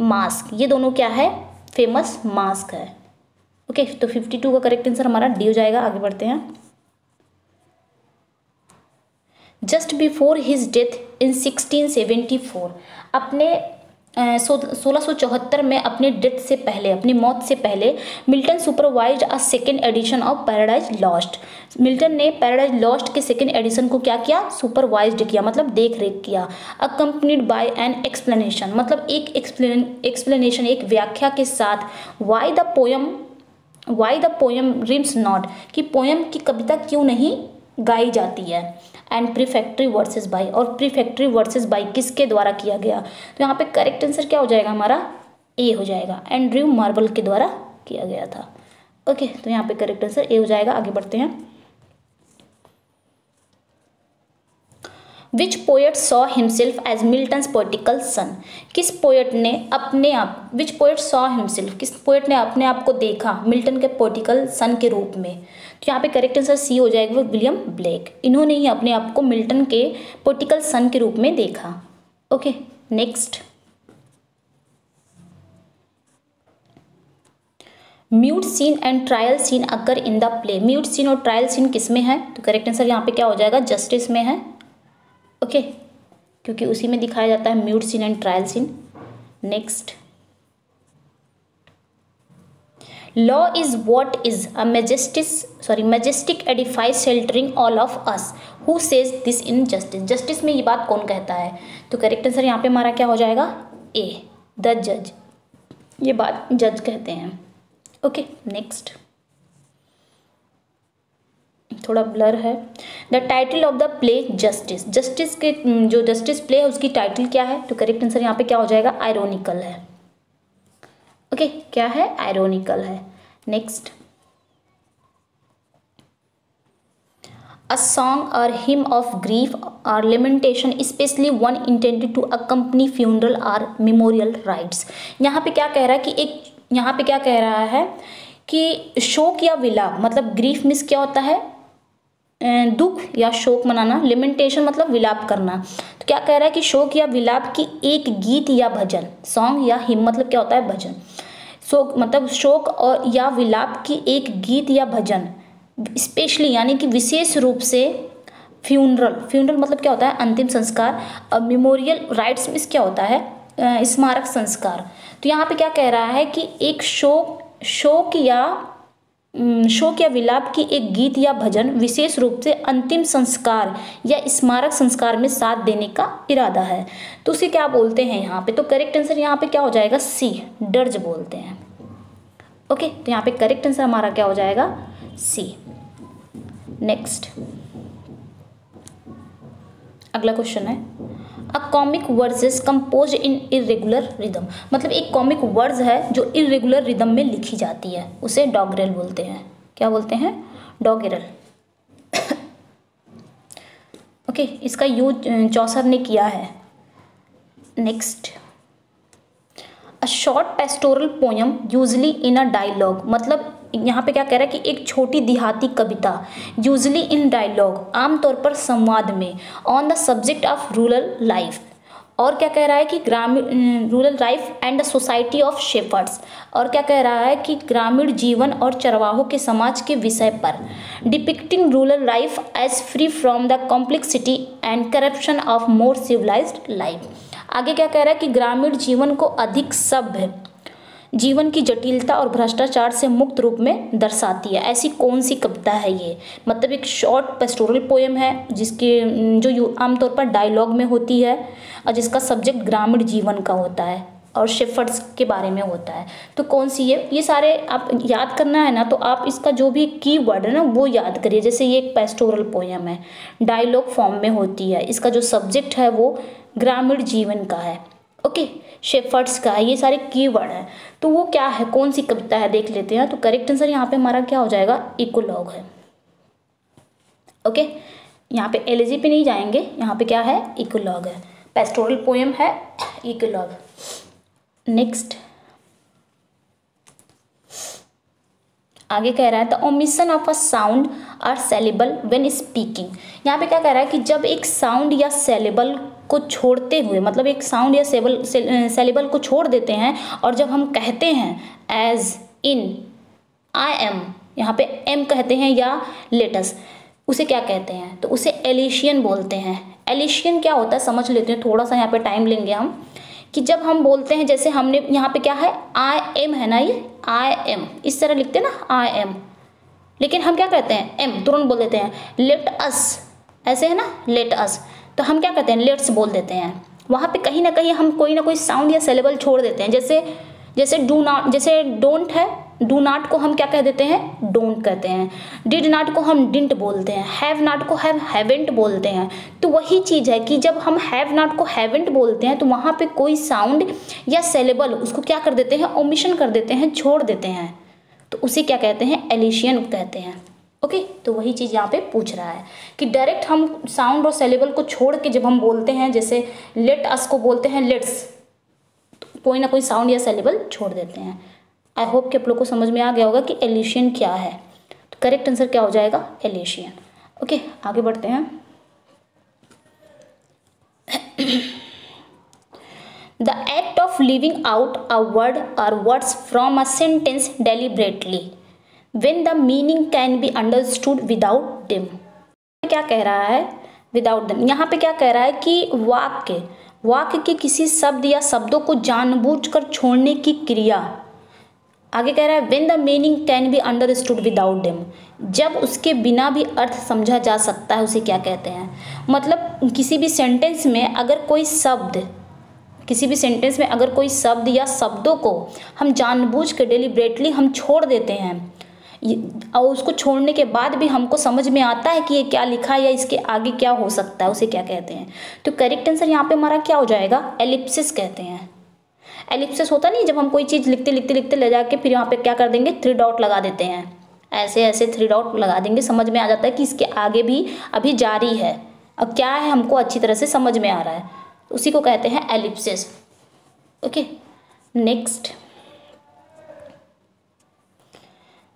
मास्क। ये दोनों क्या है? फ़ेमस मास्क है। ओके okay, तो फिफ्टी टू का करेक्ट आंसर हमारा डी हो जाएगा। आगे बढ़ते हैं। Just before his death in sixteen seventy four अपने सोलह में अपने डेथ से पहले, अपनी मौत से पहले, Milton supervise a second edition of Paradise Lost. Milton ने पैराडाइज लॉस्ट के सेकेंड एडिशन को क्या किया? सुपरवाइज किया मतलब देख रेख किया। अकम्पनीड बाय एन एक्सप्लेनेशन मतलब एक एक्सप्लेनेशन एक व्याख्या के साथ why the poem why the poem rhymes not कि पोयम की कविता क्यों नहीं गाई जाती है? एंड प्रीफैक्ट्री वर्सेस बाई और प्रीफैक्ट्री वर्सेस बाई किसके द्वारा किया गया? तो यहाँ पे करेक्ट आंसर क्या हो जाएगा हमारा? ए हो जाएगा। एंड्रयू मार्बल के द्वारा किया गया था। ओके तो यहाँ पे करेक्ट आंसर ए हो जाएगा। आगे बढ़ते हैं। Which poet saw himself as Milton's poetical son किस पोएट ने अपने आप विच पोएट सॉ हिमसेल्फ किस पोएट ने अपने आप को देखा मिल्टन के पोइटिकल सन के रूप में? तो यहाँ पे करेक्ट आंसर सी हो जाएगा विलियम ब्लैक इन्होंने ही अपने आप को मिल्टन के पोलिटिकल सन के रूप में देखा। Okay next mute scene and trial scene occur in the play mute scene और ट्रायल सीन किसमें है? तो करेक्ट आंसर यहाँ पे क्या हो जाएगा? जस्टिस में है। Okay okay. क्योंकि उसी में दिखाया जाता है mute scene and trial scene next law is what is a majestic sorry majestic edifice sheltering all of us who says this in Justice Justice में ये बात कौन कहता है? तो करेक्ट आंसर यहाँ पे हमारा क्या हो जाएगा? ए द जज ये बात जज कहते हैं। ओके नेक्स्ट थोड़ा ब्लर है। The title of the play Justice Justice के, जो जस्टिस प्ले है, उसकी टाइटल क्या है? तो करेक्ट आंसर यहाँ पे क्या हो जाएगा? आयरोनिकल है। ओके okay, क्या है? आयरोनिकल है। Next a song or hymn of grief or lamentation especially one intended to accompany funeral or memorial rites. यहाँ पे क्या कह रहा है कि एक यहाँ पे क्या कह रहा है कि शोक या विलाप मतलब ग्रीफ मिस क्या होता है? दुख या शोक मनाना। लिमेंटेशन मतलब विलाप करना। तो क्या कह रहा है कि शोक या विलाप की एक गीत या भजन सॉन्ग या हिम मतलब क्या होता है? भजन। शोक मतलब शोक और या विलाप की एक गीत या भजन। स्पेशली यानी कि विशेष रूप से फ्यूनरल। फ्यूनरल मतलब क्या होता है? अंतिम संस्कार। मेमोरियल राइट्स में क्या होता है? स्मारक संस्कार। तो यहाँ पे क्या कह रहा है कि एक शोक शोक या शोक या विलाप की एक गीत या भजन, विशेष रूप से अंतिम संस्कार या स्मारक संस्कार में साथ देने का इरादा है। तो उसे क्या बोलते हैं यहाँ पे? तो करेक्ट आंसर यहाँ पे क्या हो जाएगा? सी डर्ज बोलते हैं। ओके तो यहाँ पे करेक्ट आंसर हमारा क्या हो जाएगा? सी नेक्स्ट अगला क्वेश्चन है। A comic words is compose in irregular rhythm मतलब एक कॉमिक वर्ड्स है जो इरेगुलर रिदम में लिखी जाती है। उसे डॉगरेल बोलते हैं। क्या बोलते हैं? डॉगेरल ओके okay, इसका यूज़ चौसर ने किया है। Next a short pastoral poem usually in a dialogue मतलब यहाँ पे क्या कह रहा है कि एक छोटी देहाती कविता यूजली इन डायलॉग आमतौर पर संवाद में on the subject of rural life और क्या कह रहा है कि ग्रामीण rural life and the society of shepherds और क्या कह रहा है कि ग्रामीण जीवन और चरवाहों के समाज के विषय पर depicting rural life as free from the complexity and corruption of more civilised life आगे क्या कह रहा है कि ग्रामीण जीवन को अधिक सभ्य जीवन की जटिलता और भ्रष्टाचार से मुक्त रूप में दर्शाती है। ऐसी कौन सी कविता है ये? मतलब एक शॉर्ट पेस्टोरल पोएम है, जिसके, जो आमतौर पर डायलॉग में होती है और जिसका सब्जेक्ट ग्रामीण जीवन का होता है और शेफर्ड्स के बारे में होता है। तो कौन सी ये? ये सारे आप याद करना है ना तो आप इसका जो भी की वर्ड है ना, वो याद करिए। जैसे ये एक पेस्टोरल पोएम है डायलॉग फॉर्म में होती है। इसका जो सब्जेक्ट है वो ग्रामीण जीवन का है। ओके शेफर्ड्स का ये सारे कीवर्ड हैं। तो वो क्या है? कौन सी कविता है? देख लेते हैं। तो करेक्ट आंसर यहाँ पे हमारा क्या हो जाएगा? इकोलॉग है। ओके, यहाँ पे एलिजी पे नहीं जाएँगे। यहाँ पे क्या है? इकोलॉग है। पेस्टोरल पोएम है इकोलॉग नेक्स्ट आगे कह रहा है the omission of a sound or syllable when speaking यहाँ पे क्या कह रहा है कि जब एक साउंड या सेलेबल को छोड़ते हुए मतलब एक साउंड या सेबल सेलेबल को छोड़ देते हैं और जब हम कहते हैं एज इन आई एम यहाँ पे एम कहते हैं या लेटस उसे क्या कहते हैं? तो उसे एलिशियन बोलते हैं। एलिशियन क्या होता है? समझ लेते हैं, थोड़ा सा यहाँ पे टाइम लेंगे हम, कि जब हम बोलते हैं, जैसे हमने यहाँ पे क्या है? आई एम है ना ये? आई एम इस तरह लिखते हैं ना आई एम लेकिन हम क्या कहते हैं? एम तुरंत बोल देते हैं लेट अस ऐसे है ना? लेट अस तो हम क्या कहते हैं लेट्स बोल देते हैं। वहाँ पे कहीं ना कहीं हम कोई ना कोई साउंड या सेलेबल छोड़ देते हैं। जैसे जैसे डू नॉट जैसे डोंट है डू नाट को हम क्या कह देते हैं? डोंट कहते हैं। डिड नाट को हम डिंट बोलते हैं। हैव नाट को हैव हैवेंट बोलते हैं। तो वही चीज़ है कि जब हम हैव नाट को हैवेंट बोलते हैं तो वहाँ पे कोई साउंड या सेलेबल उसको क्या कर देते हैं? ओमिशन कर देते हैं, छोड़ देते हैं। तो उसे क्या कहते हैं? एलिशियन कहते हैं। ओके तो वही चीज़ यहाँ पे पूछ रहा है कि डायरेक्ट हम साउंड और सेलेबल को छोड़ के जब हम बोलते हैं, जैसे लेट अस को बोलते हैं लेट्स तो कोई ना कोई साउंड या सेलेबल छोड़ देते हैं। आई होप कि आप लोग को समझ में आ गया होगा कि एलिशियन क्या है। तो करेक्ट आंसर क्या हो जाएगा? एलिशियन ओके आगे बढ़ते हैं। The act of leaving out a word or words from a sentence deliberately when the meaning can be understood without them क्या कह रहा है? विदाउट दम यहाँ पे क्या कह रहा है कि वाक्य वाक्य के किसी शब्द या शब्दों को जानबूझकर छोड़ने की क्रिया। आगे कह रहा है when the meaning can be understood without them जब उसके बिना भी अर्थ समझा जा सकता है, उसे क्या कहते हैं? मतलब किसी भी सेंटेंस में अगर कोई शब्द, किसी भी सेंटेंस में अगर कोई शब्द या शब्दों को हम जानबूझ कर डेलिब्रेटली हम छोड़ देते हैं और उसको छोड़ने के बाद भी हमको समझ में आता है कि ये क्या लिखा है या इसके आगे क्या हो सकता है, उसे क्या कहते हैं। तो करेक्ट आंसर यहाँ पे हमारा क्या हो जाएगा? एलिप्सिस कहते हैं। एलिप्सिस होता नहीं, जब हम कोई चीज़ लिखते लिखते लिखते ले जाके फिर यहाँ पे क्या कर देंगे? थ्री डॉट लगा देते हैं। ऐसे ऐसे थ्री डॉट लगा देंगे, समझ में आ जाता है कि इसके आगे भी अभी जारी है। अब क्या है हमको अच्छी तरह से समझ में आ रहा है। उसी को कहते हैं ellipsis okay next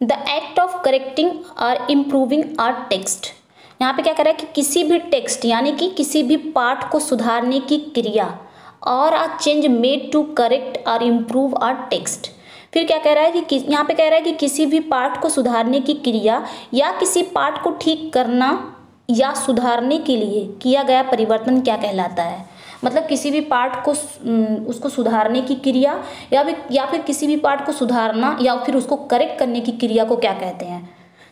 the act of correcting or improving are text. यहाँ पे क्या कह रहा है कि किसी भी टेक्स्ट, यानी कि किसी भी पाठ को सुधारने की क्रिया और a change made to correct or improve a text. फिर क्या कह रहा है कि, यहाँ पे कह रहा है कि किसी भी पाठ को सुधारने की क्रिया या किसी पाठ को ठीक करना या सुधारने के लिए किया गया परिवर्तन क्या कहलाता है? मतलब किसी भी पार्ट को उसको सुधारने की क्रिया या फिर या फिर किसी भी पार्ट को सुधारना या फिर उसको करेक्ट करने की क्रिया को क्या कहते हैं?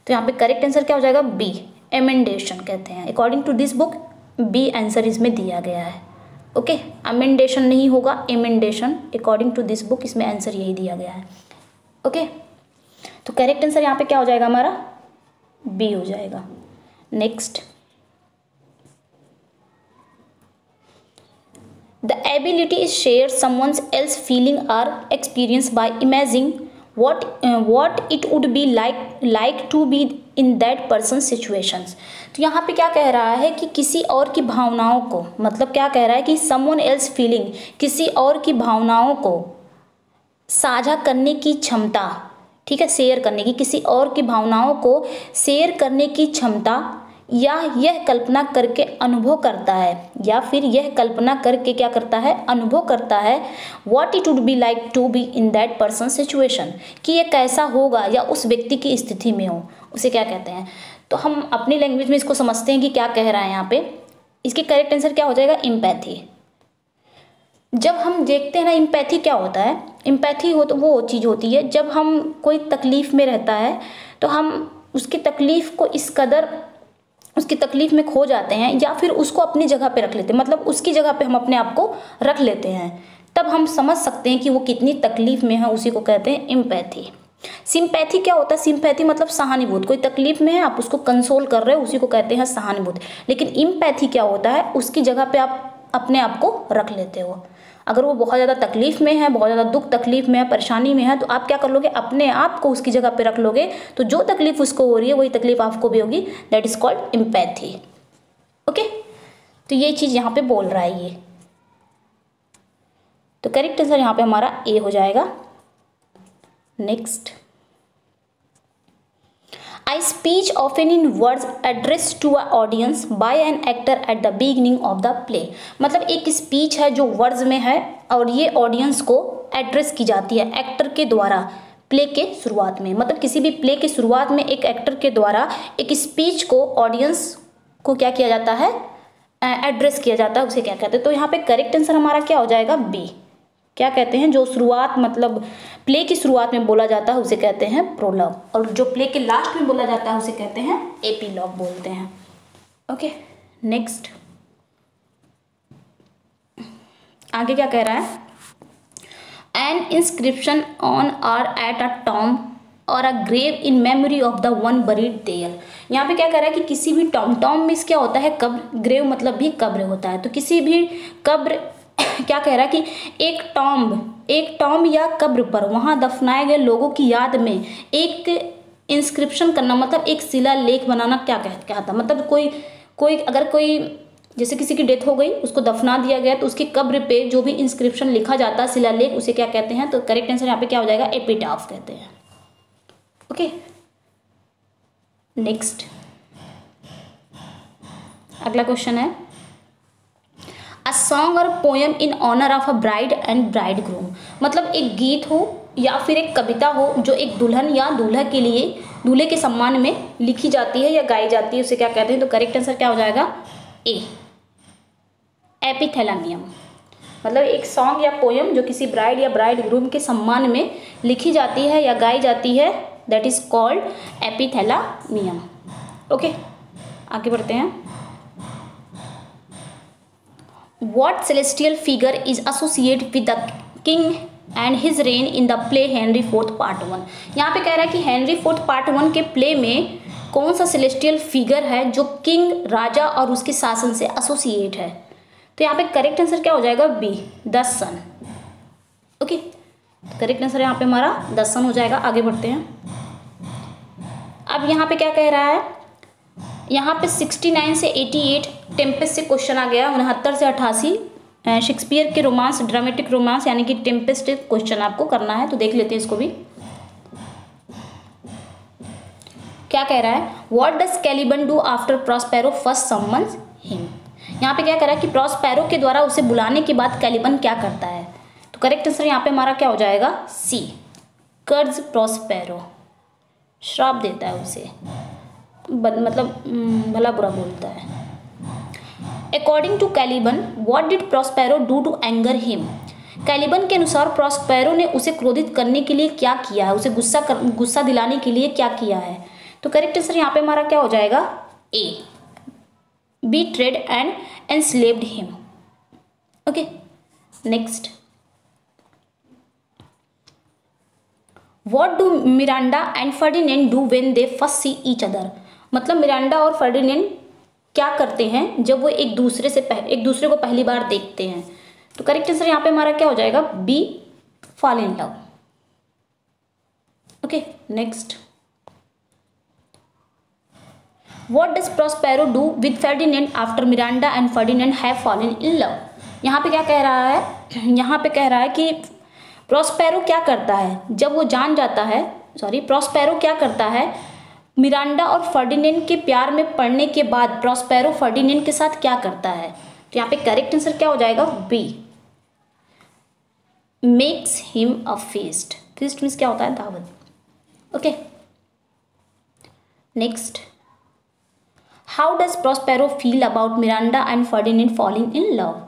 तो यहाँ पे करेक्ट आंसर क्या हो जाएगा? बी एमेंडेशन कहते हैं। According to this book B answer इसमें दिया गया है। ओके अमेंडेशन नहीं होगा emendation according to this book इसमें आंसर यही दिया गया है। Okay okay? तो करेक्ट आंसर यहाँ पे क्या हो जाएगा हमारा? बी हो जाएगा। Next The ability is share someone else feeling or experience by imagining what uh, what it would be like like to be in that person's situations तो यहाँ पे क्या कह रहा है कि किसी और की भावनाओं को मतलब क्या कह रहा है कि someone else feeling किसी और की भावनाओं को साझा करने की क्षमता ठीक है शेयर करने की किसी और की भावनाओं को शेयर करने की क्षमता या यह कल्पना करके अनुभव करता है, या फिर यह कल्पना करके क्या करता है, अनुभव करता है। What it would be like to be in that person situation कि यह कैसा होगा या उस व्यक्ति की स्थिति में हो। उसे क्या कहते हैं? तो हम अपनी लैंग्वेज में इसको समझते हैं कि क्या कह रहा है यहाँ पे। इसके करेक्ट आंसर क्या हो जाएगा? इम्पैथी जब हम देखते हैं ना इम्पैथी क्या होता है? इम्पैथी हो तो वो चीज़ होती है, जब हम कोई तकलीफ़ में रहता है तो हम उसकी तकलीफ़ को इस कदर उसकी तकलीफ़ में खो जाते हैं या फिर उसको अपनी जगह पे रख लेते हैं। मतलब उसकी जगह पे हम अपने आप को रख लेते हैं। तब हम समझ सकते हैं कि वो कितनी तकलीफ़ में है, उसी को कहते हैं इम्पैथी सिंपैथी क्या होता है? सिंपैथी मतलब सहानुभूत। कोई तकलीफ़ में है, आप उसको कंसोल कर रहे हो, उसी को कहते हैं सहानुभूत। लेकिन इम्पैथी क्या होता है? उसकी जगह पे आप अपने आप को रख लेते हो। अगर वो बहुत ज़्यादा तकलीफ़ में है, बहुत ज़्यादा दुख तकलीफ़ में है, परेशानी में है तो आप क्या कर लोगे अपने आप को उसकी जगह पर रख लोगे। तो जो तकलीफ़ उसको हो रही है, वही तकलीफ़ आपको भी होगी। That is called empathy okay तो ये चीज़ यहाँ पर बोल रहा है ये। तो करेक्ट आंसर यहाँ पे हमारा ए हो जाएगा। Next a speech often in words address to a audience by an actor at the beginning of the play मतलब एक स्पीच है जो वर्ड्स में है और ये ऑडियंस को एड्रेस की जाती है एक्टर के द्वारा प्ले के शुरुआत में। मतलब किसी भी प्ले के शुरुआत में एक एक्टर के द्वारा एक स्पीच को ऑडियंस को क्या किया जाता है? एड्रेस किया जाता है, उसे क्या कहते हैं? तो यहाँ पे करेक्ट आंसर हमारा क्या हो जाएगा? बी क्या कहते हैं? जो शुरुआत मतलब प्ले की शुरुआत में बोला जाता है, उसे कहते हैं प्रोलॉग और जो प्ले के लास्ट में बोला जाता है, उसे कहते हैं एपीलॉग बोलते हैं. ओके नेक्स्ट आगे क्या कह रहा है? An inscription on or at a tomb or a grave in memory of the one buried there यहाँ पे क्या कह रहा है कि किसी भी टॉम टॉम में क्या होता है? कब्र ग्रेव मतलब भी कब्र होता है। तो किसी भी कब्र क्या कह रहा है कि एक टॉम्ब एक टॉम्ब या कब्र पर वहाँ दफनाए गए लोगों की याद में एक इंस्क्रिप्शन करना मतलब एक शिला लेख बनाना क्या कह क्या था? मतलब कोई कोई अगर कोई, जैसे किसी की डेथ हो गई, उसको दफना दिया गया तो उसकी कब्र पे जो भी इंस्क्रिप्शन लिखा जाता है शिलालेख उसे क्या कहते हैं? तो करेक्ट आंसर यहाँ पे क्या हो जाएगा? एपिटाफ कहते हैं। ओके नेक्स्ट अगला क्वेश्चन है। Song or poem in honour of a bride and bridegroom मतलब एक गीत हो या फिर एक कविता हो जो एक दुल्हन या दूल्हा के लिए दूल्हे के सम्मान में लिखी जाती है या गाई जाती है, उसे क्या कहते हैं? तो करेक्ट आंसर क्या हो जाएगा? ए एपिथेलानियम मतलब एक सॉन्ग या पोएम जो किसी ब्राइड या ब्राइड ग्रूम के सम्मान में लिखी जाती है या गाई जाती है that is called epithalamium okay आगे बढ़ते हैं। What celestial figure is associated with the king and his reign in the play Henry fourth part one यहाँ पे कह रहा है कि हेनरी फोर्थ पार्ट वन के प्ले में कौन सा सेलेस्टियल फिगर है जो किंग राजा और उसके शासन से एसोसिएट है? तो यहाँ पे करेक्ट आंसर क्या हो जाएगा? B the son okay correct answer यहाँ पे हमारा द सन हो जाएगा। आगे बढ़ते हैं। अब यहाँ पे क्या कह रहा है? यहाँ पे 69 से 88 टेम्पेस से क्वेश्चन आ गया, उनहत्तर से अट्ठासी शेक्सपियर के रोमांस ड्रामेटिक रोमांस यानी कि टेम्पेस्ट क्वेश्चन आपको करना है तो देख लेते हैं इसको भी। क्या कह रहा है? What does Caliban do after Prospero first summons him यहाँ पे क्या कह रहा है कि प्रॉस्पैरो के द्वारा उसे बुलाने के बाद कैलिबन क्या करता है? तो करेक्ट आंसर यहाँ पे हमारा क्या हो जाएगा? सी कर्ज प्रॉस्पेरो श्राप देता है उसे। मतलब भला बुरा बोलता है। According to Caliban what did Prospero do to anger him Caliban के अनुसार प्रॉस्पेरो ने उसे क्रोधित करने के लिए क्या किया है? उसे गुस्सा कर, गुस्सा दिलाने के लिए क्या किया है? तो करेक्ट आंसर यहाँ पे हमारा क्या हो जाएगा? A B trade and enslaved him okay next what do Miranda and Ferdinand do when they first see each other मतलब मिरांडा और फर्डिनेंड क्या करते हैं जब वो एक दूसरे से पह, एक दूसरे को पहली बार देखते हैं? तो करेक्ट आंसर यहाँ पे हमारा क्या हो जाएगा? B fall in love okay next what does Prospero do with Ferdinand after Miranda and Ferdinand have fallen in love यहाँ पे क्या कह रहा है? यहाँ पे कह रहा है कि प्रोस्पेरो क्या करता है? जब वो जान जाता है सॉरी प्रोस्पेरो क्या करता है? मिरांडा और फर्डिनेंड के प्यार में पड़ने के बाद प्रॉस्पेरो फर्डिनेंड के साथ क्या करता है? तो यहाँ पे करेक्ट आंसर क्या हो जाएगा? B makes him a feast feast means क्या होता है? दावत okay next how does Prospero feel about Miranda and Ferdinand falling in love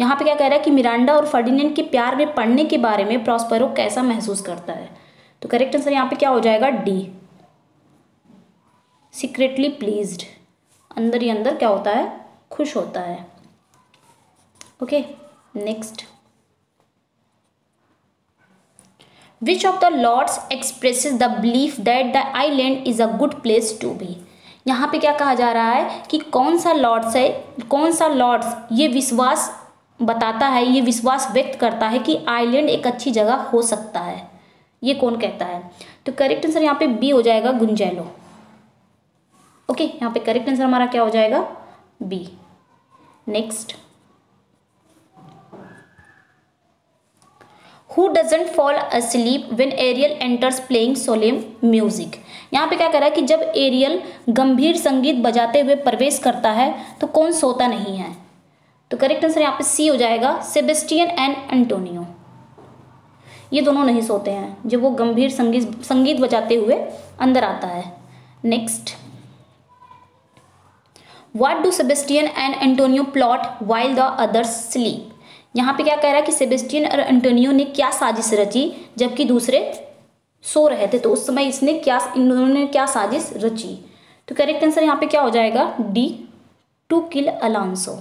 यहाँ पे क्या कह रहा है कि मिरांडा और फर्डिनेंड के प्यार में पढ़ने के बारे में प्रॉस्पेरो कैसा महसूस करता है? तो करेक्ट आंसर यहाँ पे क्या हो जाएगा? डी सीक्रेटली प्लीज्ड अंदर ही अंदर क्या होता है? खुश होता है। Okay next which of the lords expresses the belief that the island is a good place to be यहाँ पे क्या कहा जा रहा है कि कौन सा लॉर्ड्स है, कौन सा लॉर्ड्स ये विश्वास बताता है, ये विश्वास व्यक्त करता है कि आइलैंड एक अच्छी जगह हो सकता है। ये कौन कहता है? तो करेक्ट आंसर यहाँ पे बी हो जाएगा, गुंजैलो। ओके यहाँ पे करेक्ट आंसर हमारा क्या हो जाएगा? B next who doesn't fall asleep when Ariel enters playing solemn music यहाँ पे क्या कह रहा है कि जब एरियल गंभीर संगीत बजाते हुए प्रवेश करता है तो कौन सोता नहीं है? तो करेक्ट आंसर यहाँ पे सी हो जाएगा सेबेस्टियन एंड एंटोनियो ये दोनों नहीं सोते हैं, जब वो गंभीर संगीत संगीत बजाते हुए अंदर आता है। Next what do Sebastian and Antonio plot while the others sleep यहाँ पे क्या कह रहा है कि सेबेस्टियन और एंटोनियो ने क्या साजिश रची, जबकि दूसरे सो रहे थे तो उस समय इसने क्या इन दोनों ने क्या साजिश रची? तो करेक्ट आंसर यहाँ पे क्या हो जाएगा? D to kill Alonso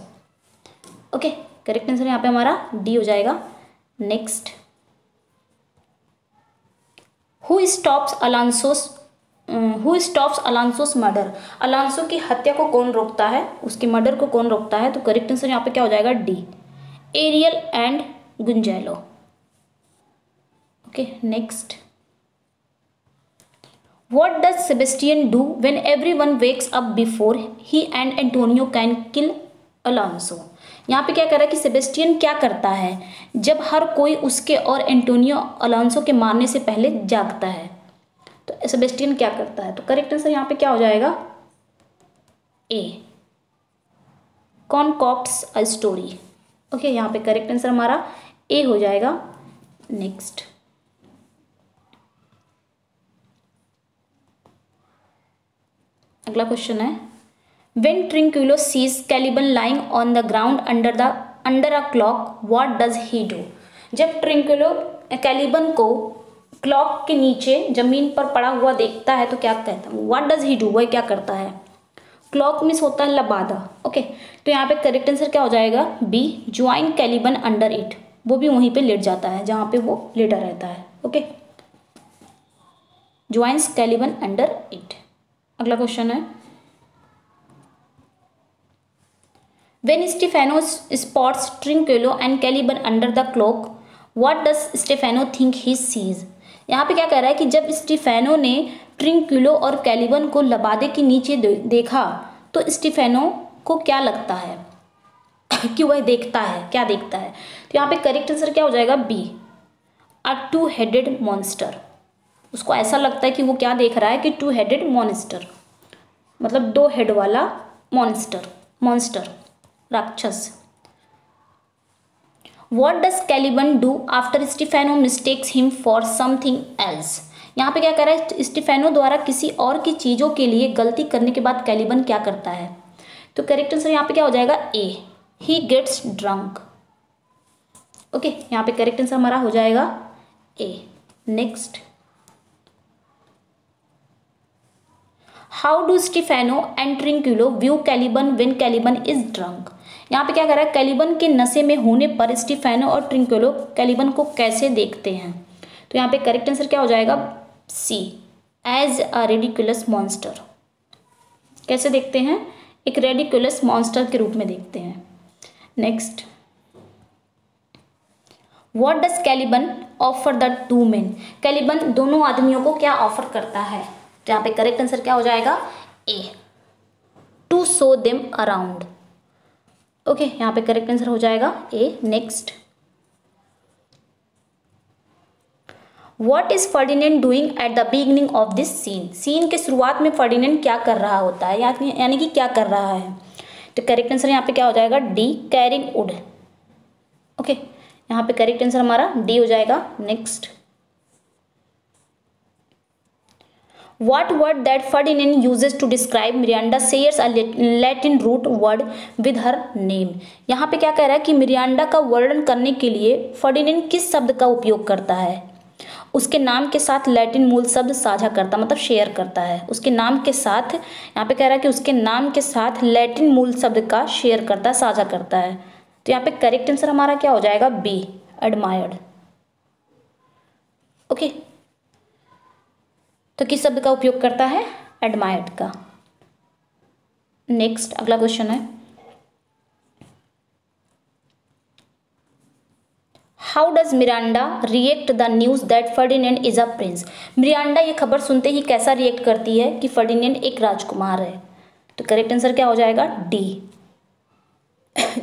okay correct answer यहाँ पे हमारा डी हो जाएगा. Next who stops Alonso's who stops Alonso's murder Alonso की हत्या को कौन रोकता है? उसके मर्डर को कौन रोकता है? तो करेक्ट आंसर यहाँ पे क्या हो जाएगा? D Ariel and Gonzalo okay next what does Sebastian do when everyone wakes up before he and Antonio can kill Alonso यहाँ पे क्या कर रहा है कि सेबेस्टियन क्या करता है? जब हर कोई उसके और एंटोनियो अलांसो के मारने से पहले जागता है। तो सेबेस्टियन क्या करता है? तो करेक्ट आंसर यहाँ पे क्या हो जाएगा? ए कॉन्कॉप्ट्स अ स्टोरी ओके यहाँ पे करेक्ट आंसर हमारा ए हो जाएगा। नेक्स्ट अगला क्वेश्चन है। When Trinculo sees Caliban lying on the ground under the under a cloak what does he do जब ट्रिंक्यूलो कैलिबन को क्लॉक के नीचे ज़मीन पर पड़ा हुआ देखता है तो क्या कहता है व्हाट डज ही डू वह क्या करता है। क्लॉक मिस होता है लबादा। ओके तो यहाँ पे करेक्ट आंसर क्या हो जाएगा? B, join Caliban under it. वो भी वहीं पे लेट जाता है, जहाँ पे वो लेटा रहता है। Okay joins Caliban under it. अगला क्वेश्चन है। When Stephano spots Trinculo and Caliban under the cloak what does Stephano think he sees यहाँ पे क्या कह रहा है कि जब स्टीफेनो ने ट्रिंक्यूलो और कैलिबन को लबादे के नीचे देखा तो स्टीफेनो को क्या लगता है? कि वह देखता है, क्या देखता है? तो यहाँ पे करेक्ट आंसर क्या हो जाएगा? B a two headed monster उसको ऐसा लगता है कि वो क्या देख रहा है कि टू हेडेड मॉन्स्टर मतलब दो हेड वाला मॉन्स्टर मॉन्स्टर राक्षस. What does Caliban do after Stephano mistakes him for something else यहाँ पे क्या कर रहा है? स्टिफेनो द्वारा किसी और की चीज़ों के लिए गलती करने के बाद कैलिबन क्या करता है? तो करेक्ट आंसर यहाँ पे क्या हो जाएगा? A he gets drunk okay यहाँ पे करेक्ट आंसर हमारा हो जाएगा A next how do Stephano and Trinculo view Caliban when Caliban is drunk यहाँ पे क्या कर रहा है, कैलिबन के नशे में होने पर स्टीफेनो और ट्रिंक्यूलो कैलिबन को कैसे देखते हैं? तो यहाँ पे करेक्ट आंसर क्या हो जाएगा? C as a ridiculous monster कैसे देखते हैं? एक रेडिकुलस मॉन्स्टर के रूप में देखते हैं। Next what does Caliban offer the two men Caliban दोनों आदमियों को क्या ऑफ़र करता है? तो यहाँ पे करेक्ट आंसर क्या हो जाएगा? A to show them around okay यहाँ पे करेक्ट आंसर हो जाएगा A next what is Ferdinand doing at the beginning of this scene scene के शुरुआत में फर्डिनेंट क्या कर रहा होता है? यानी कि क्या कर रहा है? तो करेक्ट आंसर यहाँ पे क्या हो जाएगा? डी कैरिंग उड ओके यहाँ पे करेक्ट आंसर हमारा डी हो जाएगा next what word that Ferdinand uses to describe Miranda shares a Latin root word with her name. यहाँ पे क्या कह रहा है कि मिरियांडा का वर्णन करने के लिए फर्डिनेंड किस शब्द का उपयोग करता है? उसके नाम के साथ लैटिन मूल शब्द साझा करता मतलब शेयर करता है। उसके नाम के साथ, यहाँ पे कह रहा है कि उसके नाम के साथ लैटिन मूल शब्द का शेयर करता है साझा करता है। तो यहाँ पे करेक्ट आंसर हमारा क्या हो जाएगा? बी एडमायर्ड ओके तो किस शब्द का उपयोग करता है? एडमायर्ड का। नेक्स्ट अगला क्वेश्चन है। How does Miranda react the news that Ferdinand is a prince Miranda ये खबर सुनते ही कैसा रिएक्ट करती है कि फर्डिनेंड एक राजकुमार है? तो करेक्ट आंसर क्या हो जाएगा? D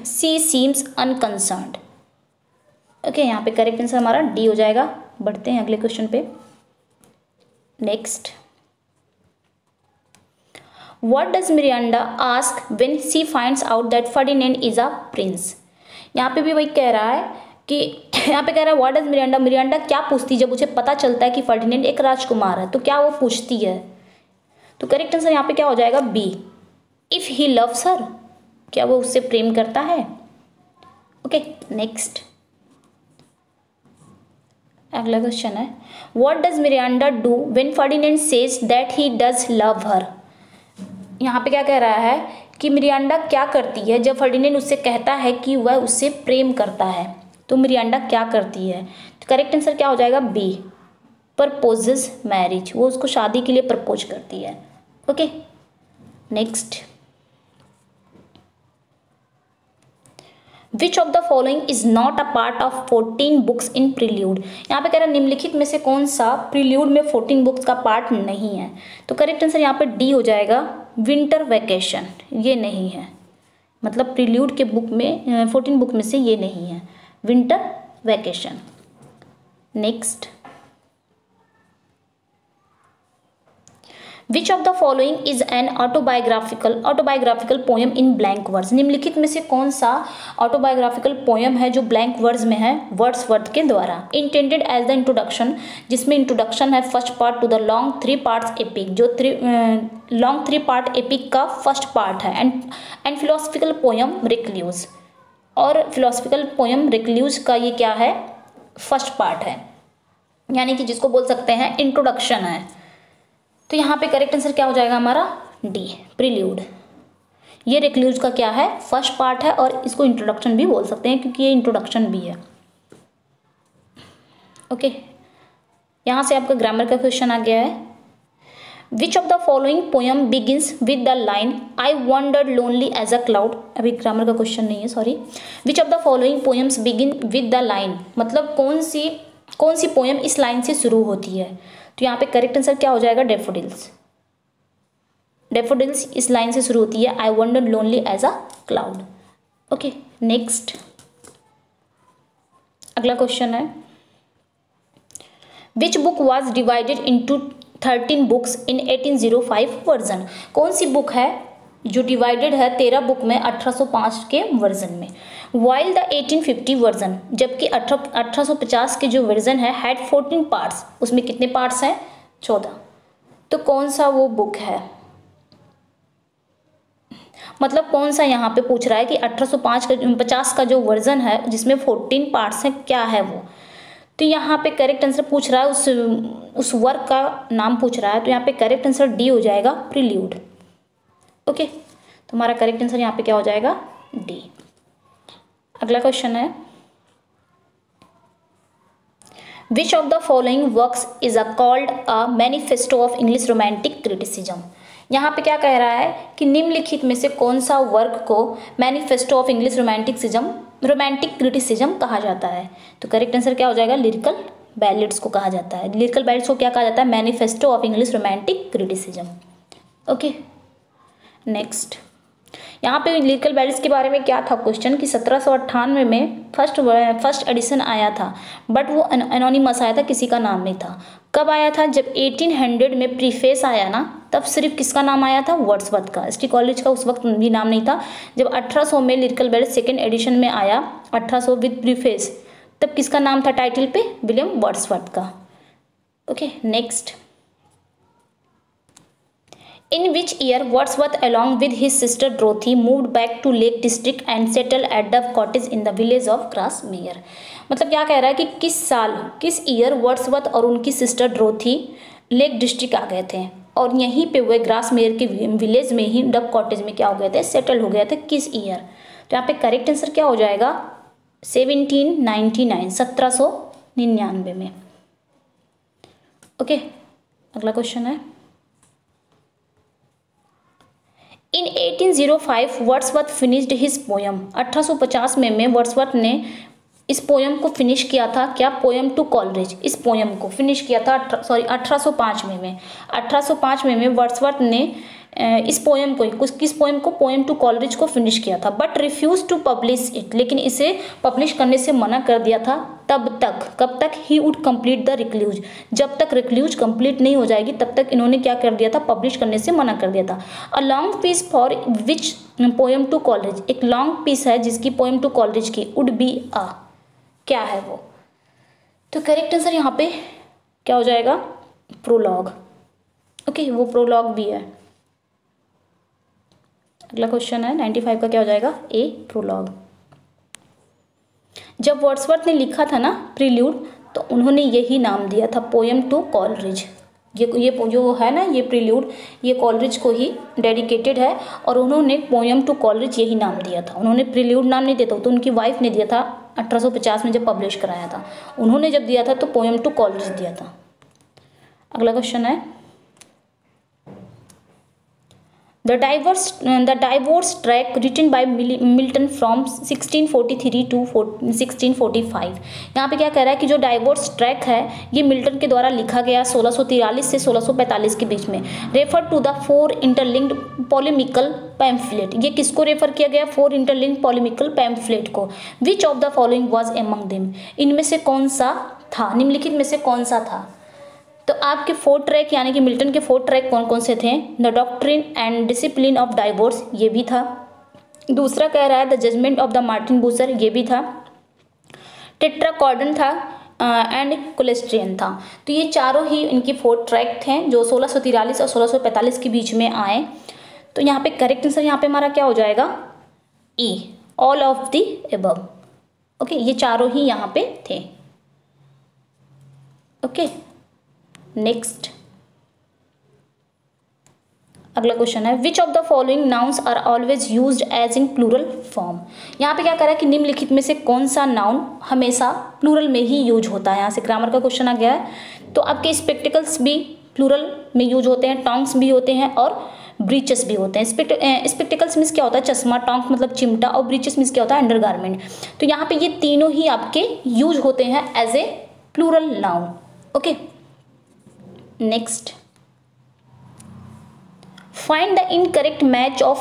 she seems unconcern okay यहाँ पे करेक्ट आंसर हमारा डी हो जाएगा। बढ़ते हैं अगले क्वेश्चन पे। Next what does Miranda ask when she finds out that Ferdinand is a prince यहाँ पे भी वही कह रहा है कि, यहाँ पे कह रहा है व्हाट डज मिरियांडा मिरियांडा क्या पूछती है जब उसे पता चलता है कि फर्डिनेंड एक राजकुमार है? तो क्या वो पूछती है? तो करेक्ट आंसर यहाँ पे क्या हो जाएगा? B if he loves her क्या वो उससे प्रेम करता है? ओके नेक्स्ट अगला क्वेश्चन है। What does Miranda do when Ferdinand says that he does love her यहाँ पे क्या कह रहा है कि मिरियांडा क्या करती है जब फर्डिनेंड उससे कहता है कि वह उससे प्रेम करता है? तो मिरियांडा क्या करती है? तो करेक्ट आंसर क्या हो जाएगा? बी प्रपोजेज मैरिज वो उसको शादी के लिए प्रपोज करती है। Okay next which of the following is not a part of fourteen books in Prelude यहाँ पे कह रहा है, निम्नलिखित में से कौन सा प्रिल्यूड में फोर्टीन बुक्स का पार्ट नहीं है? तो करेक्ट आंसर यहाँ पे डी हो जाएगा विंटर वैकेशन ये नहीं है। मतलब प्रिल्यूड के बुक में फोर्टीन बुक में से ये नहीं है। Winter vacation next which of the following is an autobiographical autobiographical poem in blank words निम्नलिखित में से कौन सा ऑटोबायोग्राफिकल पोएम है जो ब्लैंक वर्ड्स में है? वर्ड्स वर्ड के द्वारा। इंटेंडेड एज द इंट्रोडक्शन जिसमें इंट्रोडक्शन है first part to the long three parts epic जो three long three part epic का फ़र्स्ट पार्ट है। And and philosophical poem Recluse और फिलोसफिकल पोएम रिक्ल्यूज का ये क्या है? फ़र्स्ट पार्ट है। यानी कि जिसको बोल सकते हैं इंट्रोडक्शन है। तो यहाँ पे करेक्ट आंसर क्या हो जाएगा हमारा? डी प्रिल्यूड ये रिक्ल्यूज का क्या है? फ़र्स्ट पार्ट है और इसको इंट्रोडक्शन भी बोल सकते हैं क्योंकि ये इंट्रोडक्शन भी है। Okay okay. यहाँ से आपका ग्रामर का क्वेश्चन आ गया है। Which of the following poem begins with the line I wondered lonely as a cloud अभी ग्रामर का क्वेश्चन नहीं है sorry which of the following poems begin with the line मतलब कौन सी कौन सी पोएम इस लाइन से शुरू होती है? तो यहाँ पे करेक्ट आंसर क्या हो जाएगा? डेफोडिल्स डेफोडिल्स इस लाइन से शुरू होती है I wander lonely as a cloud okay next अगला क्वेश्चन है। Which book was divided into thirteen books in eighteen zero five version कौन सी बुक है? जो डिवाइडेड है तेरह बुक में, अठारह सौ पाँच के वर्जन में। वाइल द 1850 वर्जन जबकि अठारह सौ पचास के जो वर्जन है हैड 14 पार्ट्स उसमें कितने पार्ट्स हैं? चौदह। तो कौन सा वो बुक है? मतलब कौन सा यहाँ पे पूछ रहा है कि 1805 का, पचास का जो वर्जन है, जिसमें 14 पार्ट्स हैं, क्या है वो? तो यहाँ पे करेक्ट आंसर पूछ रहा है, उस उस वर्क का नाम पूछ रहा है तो यहाँ पे करेक्ट आंसर डी हो जाएगा प्रिल्यूड ओके? तो हमारा करेक्ट आंसर यहाँ पे क्या हो जाएगा? डी अगला क्वेश्चन है। Which of the following works is a called a manifesto of English romantic criticism यहाँ पे क्या कह रहा है कि निम्नलिखित में से कौन सा वर्क को manifesto of English romanticism romantic criticism कहा जाता है? तो करेक्ट आंसर क्या हो जाएगा? लिरिकल बैलेट्स को कहा जाता है। लिरिकल बैलेट्स को क्या कहा जाता है? Manifesto of English romantic criticism okay? Next यहाँ पे लिरिकल बैलेंस के बारे में क्या था क्वेश्चन कि सत्रह सौ अट्ठानवे में फ़र्स्ट फ़र्स्ट एडिशन आया था बट वो एनोनिमस आया था, किसी का नाम नहीं था। कब आया था? जब 1800 में प्रीफेस आया ना, तब सिर्फ़ किसका नाम आया था? वर्ड्सवर्थ का। एस कॉलेज का उस वक्त भी नाम नहीं था। जब 1800 में लिरिकल बैलेंस सेकेंड एडिशन में आया 1800 विद प्रीफेस तब किसका नाम था टाइटल पे? विलियम वर्ड्सवर्थ का। Okay next in which year Wordsworth, along with his sister Dorothy, moved back to Lake District and settled at the cottage in the village of Grasmere मतलब क्या कह रहा है कि किस साल, किस ईयर वर्ड्सवर्थ और उनकी सिस्टर ड्रोथी लेक डिस्ट्रिक्ट आ गए थे? और यहीं पे वे ग्रासमेयर के विलेज में ही डब कॉटेज में क्या हो गए थे? सेटल हो गए थे किस ईयर तो यहाँ पे करेक्ट आंसर क्या हो जाएगा? सेवनटीन नाइन्टी नाइन, सत्रह सौ निन्यानवे में। ओके अगला क्वेश्चन है। In 1805 Wordsworth finished his poem 1850 में में वर्ड्सवर्थ ने इस पोयम को फिनिश किया था। क्या पोयम टू कॉलरेज इस पोयम को फिनिश किया था सॉरी 1805 में में। 1805 में में वर्ड्सवर्थ ने इस पोएम को कुछ किस पोएम को पोएम टू कॉलरेज को फिनिश किया था। But refuse to publish it लेकिन इसे पब्लिश करने से मना कर दिया था तब तक। कब तक? He would complete the recluse जब तक रिक्ल्यूज कंप्लीट नहीं हो जाएगी तब तक इन्होंने क्या कर दिया था? पब्लिश करने से मना कर दिया था। A long piece for which poem to Coleridge एक लॉन्ग पीस है जिसकी पोएम टू कॉलेज की वुड बी अ क्या है वो? तो करेक्ट आंसर यहाँ पे क्या हो जाएगा? प्रोलॉग ओके okay, वो प्रोलॉग भी है। अगला क्वेश्चन है नाइन्टी फाइव का क्या हो जाएगा? ए प्रोलॉग जब वर्ड्सवर्थ ने लिखा था ना प्रील्यूड तो उन्होंने यही नाम दिया था पोएम टू कॉलरिज ये ये जो है ना, ये प्रिल्यूड ये कॉलरिज को ही डेडिकेटेड है, और उन्होंने पोएम टू कॉलरिज यही नाम दिया था. उन्होंने प्रील्यूड नाम नहीं था तो उनकी वाइफ ने दिया था 1850 में जब पब्लिश कराया था. उन्होंने जब दिया था तो पोएम टू कॉलरिज दिया था. अगला क्वेश्चन है The divorce, the divorce track written by Milton from 1643 to 1645 यहाँ पे क्या कह रहा है कि जो डाइवोर्स ट्रैक है ये मिल्टन के द्वारा लिखा गया 1643 से 1645 के बीच में। Refer to the four interlinked polemical pamphlet ये किसको रेफर किया गया? फोर इंटरलिंक्ड पॉलिमिकल पैम्फलेट को। Which of the following was among them इनमें से कौन सा था? निम्नलिखित में से कौन सा था? तो आपके फोर ट्रैक यानी कि मिल्टन के फोर ट्रैक कौन कौन से थे? The doctrine and discipline of divorce ये भी था। दूसरा कह रहा है the judgment of the Martin Bucer ये भी था। टेट्राकॉर्डन था एंड कोलेस्ट्रियन था। तो ये चारों ही इनकी फोर ट्रैक थे, जो सोलह और सोलह के बीच में आए। तो यहाँ पे करेक्ट आंसर यहाँ पे हमारा क्या हो जाएगा? E all of the above okay ये चारों ही यहाँ पे थे। Okay okay? नेक्स्ट अगला क्वेश्चन है which of the following nouns are always use as in plural form यहाँ पे क्या करा है कि निम्नलिखित में से कौन सा नाउन हमेशा प्लूरल में ही यूज़ होता है? यहाँ से ग्रामर का क्वेश्चन आ गया है। तो आपके स्पेक्टिकल्स भी प्लूरल में यूज़ होते हैं टोंग्स भी होते हैं और ब्रीचेस भी होते हैं। स्पेक्टिकल्स मीन्स क्या होता है? चश्मा टोंक मतलब चिमटा और ब्रीचेस मीन्स क्या होता है? अंडर गारमेंट तो यहाँ पे ये तीनों ही आपके यूज़ होते हैं as a plural noun okay next. Find the incorrect match of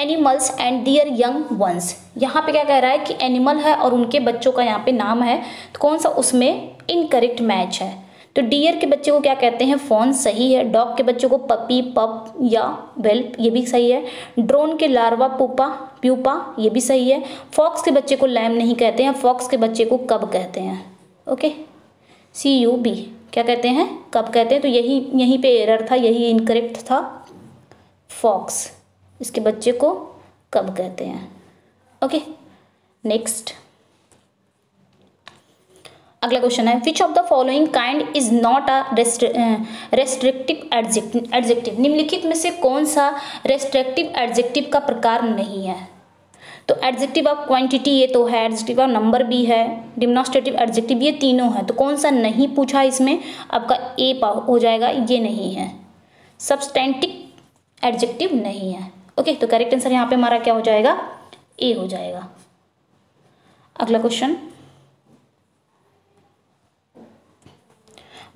animals and their young ones यहाँ पे क्या कह रहा है कि एनिमल है और उनके बच्चों का यहाँ पे नाम है। तो कौन सा उसमें इनकरेक्ट मैच है? तो डियर के बच्चे को क्या कहते हैं? फ़ोन सही है। डॉग के बच्चों को पपी पप या वेल्प ये भी सही है। ड्रोन के लार्वा पुपा प्यूपा ये भी सही है। फॉक्स के बच्चे को लैम नहीं कहते हैं। फॉक्स के बच्चे को कब कहते हैं। ओके सी यू बी क्या कहते हैं? कब कहते हैं? तो यही, यहीं पे एरर था, यही इनकरेक्ट था। फॉक्स इसके बच्चे को कब कहते हैं? ओके नेक्स्ट अगला क्वेश्चन है which of the following kind is not a restrictive adjective निम्नलिखित में से कौन सा रेस्ट्रिक्टिव एडजेक्टिव का प्रकार नहीं है? तो एडजेक्टिव ऑफ़ क्वांटिटी ये तो है एडजेक्टिव ऑफ़ नंबर भी है डिमोन्स्ट्रेटिव एडजेक्टिव ये तीनों है तो कौन सा नहीं पूछा इसमें, आपका ए हो जाएगा, ये नहीं है। सब्सटेंटिक एडजेक्टिव नहीं है। ओके तो करेक्ट आंसर यहाँ पे हमारा क्या हो जाएगा? ए हो जाएगा। अगला question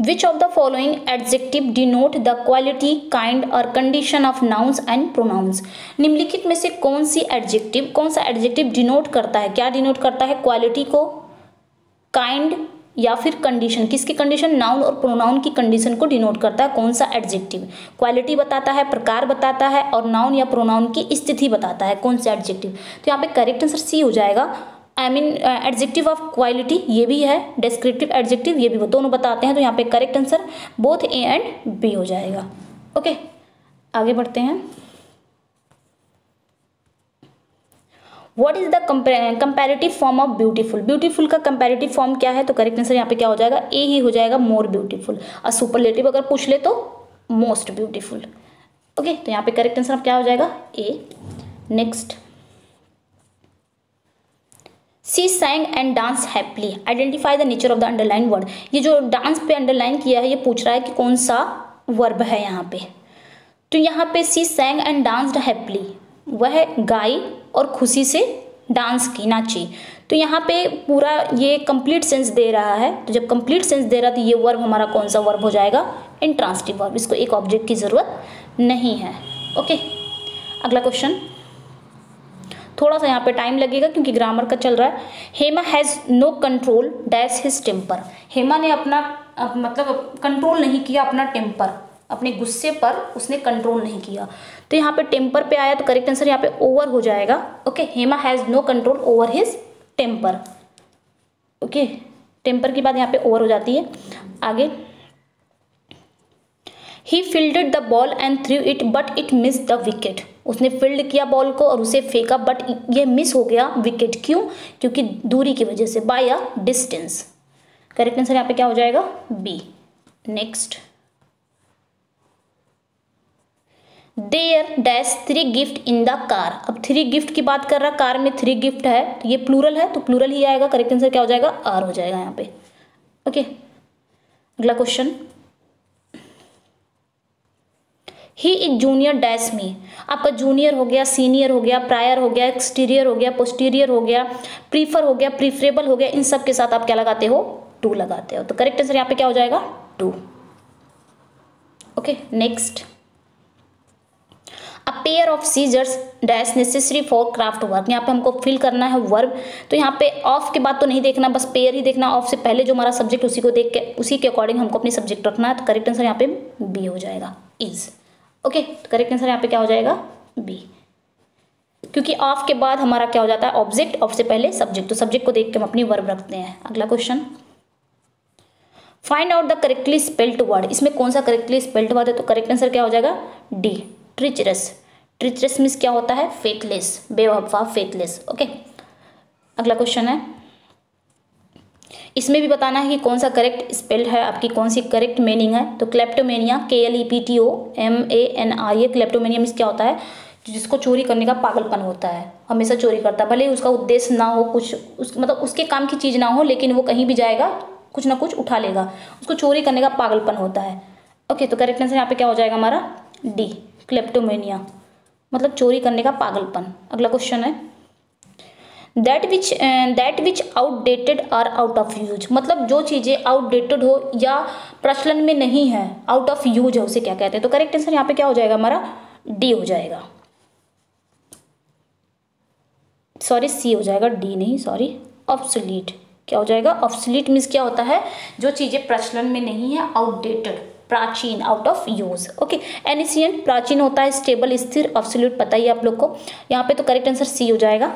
Which of the following adjective denote the quality, kind or condition of nouns and pronouns? निम्नलिखित में से कौन सी एडजेक्टिव कौन सा एडजेक्टिव डिनोट करता है? क्या डिनोट करता है क्वालिटी को? काइंड या फिर कंडीशन किसकी कंडीशन नाउन और प्रोनाउन की कंडीशन को डिनोट करता है। कौन सा एडजेक्टिव क्वालिटी बताता है प्रकार बताता है और नाउन या प्रोनाउन की स्थिति बताता है। कौन सा एडजेक्टिव तो यहाँ पे करेक्ट आंसर सी हो जाएगा। I mean adjective of quality ये भी है डिस्क्रिप्टिव एडजेक्टिव ये भी दोनों बताते हैं तो यहाँ पे correct answer both A and B हो जाएगा। ओके okay, आगे बढ़ते हैं। What is the comparative form of beautiful beautiful का कंपेरेटिव फॉर्म क्या है तो करेक्ट आंसर यहाँ पे क्या हो जाएगा? ए ही हो जाएगा मोर ब्यूटीफुल और सुपरलेटिव अगर पूछ ले तो मोस्ट ब्यूटीफुल ओके तो यहाँ पे करेक्ट आंसर क्या हो जाएगा? A next she sang and dance happily identify the nature of the underline word ये जो डांस पे अंडरलाइन किया है, ये पूछ रहा है कि कौन सा वर्ब है यहाँ पे। तो यहाँ पे C sang and danced happily वह गाई और खुशी से डांस की, नाची। तो यहाँ पे पूरा ये कंप्लीट सेंस दे रहा है। तो जब कंप्लीट सेंस दे रहा है तो ये वर्ब हमारा कौन सा वर्ब हो जाएगा? इंट्रांसटिव वर्ब इसको एक ऑब्जेक्ट की ज़रूरत नहीं है। ओके अगला क्वेश्चन थोड़ा सा यहाँ पे टाइम लगेगा क्योंकि ग्रामर का चल रहा है। Hema has no control dash his temper Hema ने अपना अप, मतलब कंट्रोल नहीं किया अपना टेम्पर अपने गुस्से पर उसने कंट्रोल नहीं किया। तो यहाँ पे टेम्पर पे आया तो करेक्ट आंसर यहाँ पे ओवर हो जाएगा। Okay Hema has no control over his temper okay temper की बात यहाँ पे ओवर हो जाती है। आगे he fielded the ball and threw it but it miss the wicket उसने फ़ील्ड किया बॉल को और उसे फेंका बट ये मिस हो गया विकेट क्यों? क्योंकि दूरी की वजह से by a distance correct answer यहाँ पे क्या हो जाएगा? B next there dash three gift in the car अब थ्री गिफ्ट की बात कर रहा कार में थ्री गिफ्ट है तो ये प्लूरल है तो प्लूरल ही आएगा करेक्ट आंसर क्या हो जाएगा? आर हो जाएगा यहाँ पे. Okay okay. अगला question he is junior dash me आपका जूनियर हो गया सीनियर हो गया प्रायर हो गया एक्सटीरियर हो गया पोस्टीरियर हो गया प्रीफर हो गया प्रीफरेबल हो गया, इन सब के साथ आप क्या लगाते हो? टू लगाते हो। तो करेक्ट आंसर यहाँ पे क्या हो जाएगा? To okay next a pair of scissors dash necessary for craft work यहाँ पे हमको फिल करना है वर्ब तो यहाँ पे ऑफ़ के बाद तो नहीं देखना, बस पेयर ही देखना। ऑफ़ से पहले जो हमारा सब्जेक्ट उसी को देख के, उसी के अकॉर्डिंग हमको अपनी सब्जेक्ट रखना है। तो करेक्ट आंसर यहाँ पे बी हो जाएगा। इज़ ओके तो करेक्ट आंसर यहाँ पे क्या हो जाएगा? बी क्योंकि ऑफ़ के बाद हमारा क्या हो जाता है? ऑब्जेक्ट ऑफ़ से पहले सब्जेक्ट तो सब्जेक्ट को देख के हम अपनी वर्ब रखते हैं। अगला question find out the correctly spelled word इसमें कौन सा करेक्टली स्पेल्ड वर्ड है? तो करेक्ट आंसर क्या हो जाएगा? डी ट्रिचरस ट्रिचरस मीन्स क्या होता है? फेथलेस बेवफा फेथलेस ओके अगला क्वेश्चन है. इसमें भी बताना है कि कौन सा करेक्ट स्पेल्ड है, आपकी कौन सी करेक्ट मीनिंग है। तो kleptomania K L E P T O M A N I A kleptomania means क्या होता है? जिसको चोरी करने का पागलपन होता है। हमेशा चोरी करता है। भले ही उसका उद्देश्य ना हो कुछ, उस मतलब उसके काम की चीज़ ना हो, लेकिन वो कहीं भी जाएगा, कुछ ना कुछ उठा लेगा। उसको चोरी करने का पागलपन होता है। ओके तो करेक्ट आंसर यहाँ पे क्या हो जाएगा हमारा? डी क्लेप्टोमेनिया मतलब चोरी करने का पागलपन। अगला क्वेश्चन है। That which that which outdated are out of use मतलब जो चीज़ें आउटडेटेड हो या प्रचलन में नहीं है आउट ऑफ़ यूज़ है, उसे क्या कहते हैं? तो करेक्ट आंसर यहाँ पे क्या हो जाएगा? हमारा डी हो जाएगा। सॉरी सी हो जाएगा डी नहीं सॉरी ऑप्सलीट क्या हो जाएगा? ऑप्सलीट मीन्स क्या होता है? जो चीज़ें प्रचलन में नहीं है आउटडेटेड प्राचीन out of use okay ancient प्राचीन होता है स्टेबल स्थिर ऑब्सोल्यूट पता ही आप लोग को। यहाँ पे तो करेक्ट आंसर सी हो जाएगा।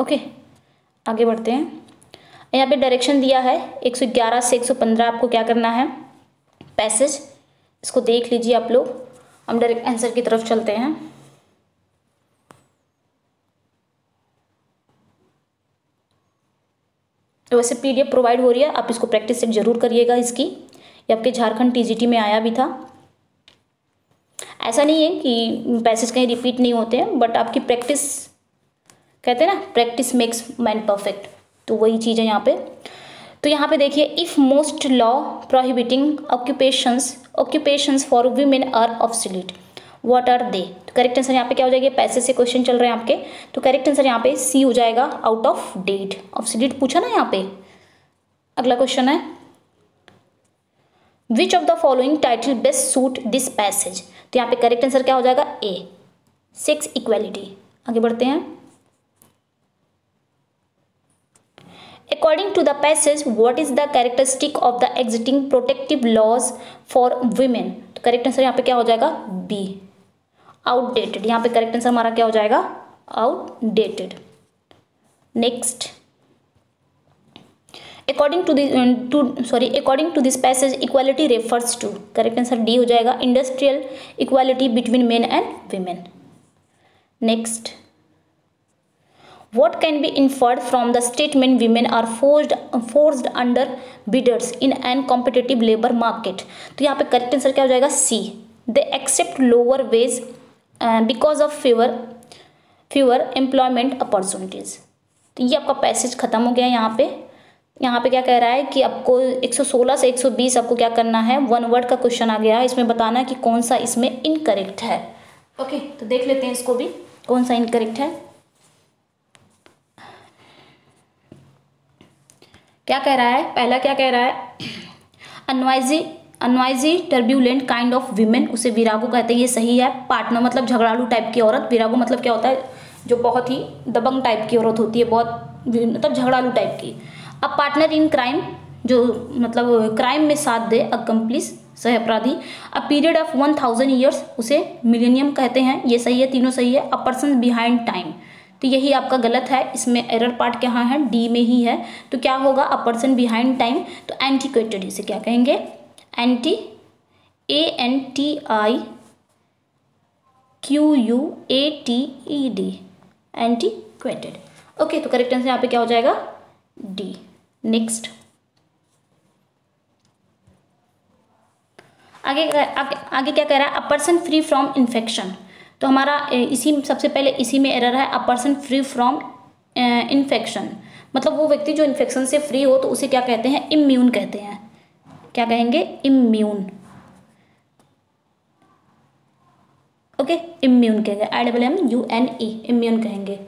ओके, आगे बढ़ते हैं। यहाँ पे डायरेक्शन दिया है 111 से 115 आपको क्या करना है? पैसेज इसको देख लीजिए आप लोग। हम डायरेक्ट आंसर की तरफ़ चलते हैं। तो वैसे पीडीएफ प्रोवाइड हो रही है, आप इसको प्रैक्टिस सेट ज़रूर करिएगा इसकी। ये आपके झारखंड टीजीटी में आया भी था। ऐसा नहीं है कि पैसेज कहीं रिपीट नहीं होते हैं बट आपकी प्रैक्टिस कहते हैं ना प्रैक्टिस मेक्स मैन परफेक्ट तो वही चीज़ है यहाँ पे। तो यहाँ पे देखिए if most law prohibiting occupations occupations for women are obsolete what are they तो करेक्ट आंसर यहाँ पे क्या हो जाएगा? पैसे से क्वेश्चन चल रहे हैं आपके। तो करेक्ट आंसर यहाँ पे सी हो जाएगा आउट ऑफ़ डेट ऑब्सोलीट पूछा ना यहाँ पे? अगला क्वेश्चन है। Which of the following title best suit this passage तो यहाँ पे करेक्ट आंसर क्या हो जाएगा? ए सेक्स इक्वेलिटी आगे बढ़ते हैं। According to the passage what is the characteristic of the existing protective laws for women तो करेक्ट आंसर यहाँ पे क्या हो जाएगा? बी आउटडेटेड यहाँ पे करेक्ट आंसर हमारा क्या हो जाएगा? Outdated next according to to sorry according to this passage equality refers to correct answer D हो जाएगा industrial equality between men and women next what can be inferred from the statement women are forced forced under bidders in an competitive labor market. तो यहाँ पे करेक्ट आंसर क्या हो जाएगा? C they accept lower wage because of favour fewer employment opportunities तो ये आपका पैसेज खत्म हो गया यहाँ पे। यहाँ पे क्या कह रहा है कि आपको 116 से 120 आपको क्या करना है? वन वर्ड का क्वेश्चन आ गया है। इसमें बताना है कि कौन सा इसमें इनकरेक्ट है। ओके okay, तो देख लेते हैं इसको भी। कौन सा इनकरेक्ट है? क्या कह रहा है? पहला क्या कह रहा है? A noisy a noisy turbulent kind of women, उसे विरागो कहते हैं, ये सही है। पार्टनर मतलब झगड़ालू टाइप की औरत। विरागो मतलब क्या होता है? जो बहुत ही दबंग टाइप की औरत होती है, बहुत मतलब झगड़ालू टाइप की। अब पार्टनर इन क्राइम, जो मतलब क्राइम में साथ दे अकम्प्लिस सह अपराधी a period of one thousand years उसे मिलेनियम कहते हैं। ये सही है, तीनों सही है। अ पर्सन बिहाइंड टाइम तो यही आपका गलत है इसमें एरर पार्ट कहाँ है? डी में ही है। तो क्या होगा? अ पर्सन बिहाइंड टाइम तो एंटीक्वेटेड इसे क्या कहेंगे? Anti A N T I Q U A T E D antiquated okay तो करेक्ट आंसर यहाँ पे क्या हो जाएगा? डी नेक्स्ट आगे आगे, आगे क्या कह रहा है? A person free from infection तो हमारा इसी, सबसे पहले इसी में एरर है a person free from infection मतलब वो व्यक्ति जो इन्फेक्शन से फ्री हो तो उसे क्या कहते हैं? इम्यून कहते हैं. क्या कहेंगे? इम्यून ओके इम्यून कहेंगे. I double M U N E immune कहेंगे.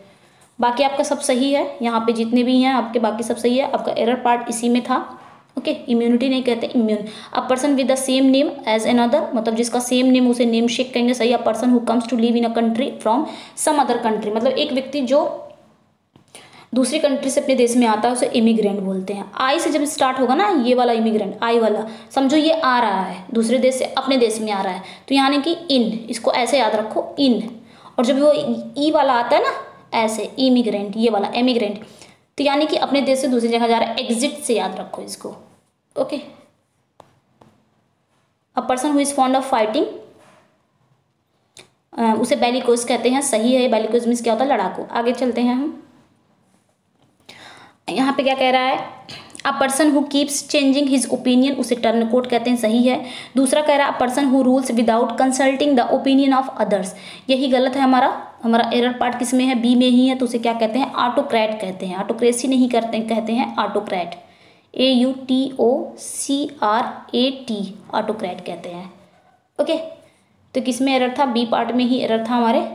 बाकी आपका सब सही है. यहाँ पे जितने भी हैं, आपके बाकी सब सही है. आपका एरर पार्ट इसी में था. ओके इम्यूनिटी नहीं कहते immune a person with the same name as N other मतलब जिसका सेम नेम उसे नेम शेक कहेंगे, सही a person who comes to live in a country from some other country मतलब एक व्यक्ति जो दूसरी कंट्री से अपने देश में आता है, उसे इमिग्रेंट बोलते हैं. आई से जब स्टार्ट होगा ना, ये वाला इमिग्रेंट आई वाला, समझो ये आ रहा है, दूसरे देश से, अपने देश में आ रहा है. तो यानी कि इन इसको ऐसे याद रखो इन और जब वो ई वाला आता है ना, ऐसे इमिग्रेंट ये वाला एमिग्रेंट तो यानी कि अपने देश से दूसरी जगह जा रहा है। एग्जिट से याद रखो इसको। Okay a person who is fond of fighting उसे बैलिकोज कहते हैं। सही है बैलिकोज मीन्स क्या होता है? लड़ाकू। आगे चलते हैं हम। यहाँ पे क्या कह रहा है? A person who keeps changing his opinion उसे टर्न कोट कहते हैं, सही है। दूसरा कह रहा है a person who rules without consulting the opinion of others यही गलत है हमारा। हमारा एरर पार्ट किसमें है? बी में ही है तो उसे क्या कहते हैं? ऑटोक्रैट कहते हैं। ऑटोक्रेसी नहीं करते, कहते हैं autocrat A U T O C R A T autocrat कहते हैं। ओके तो किसमें एरर था? बी पार्ट में ही एरर था हमारे।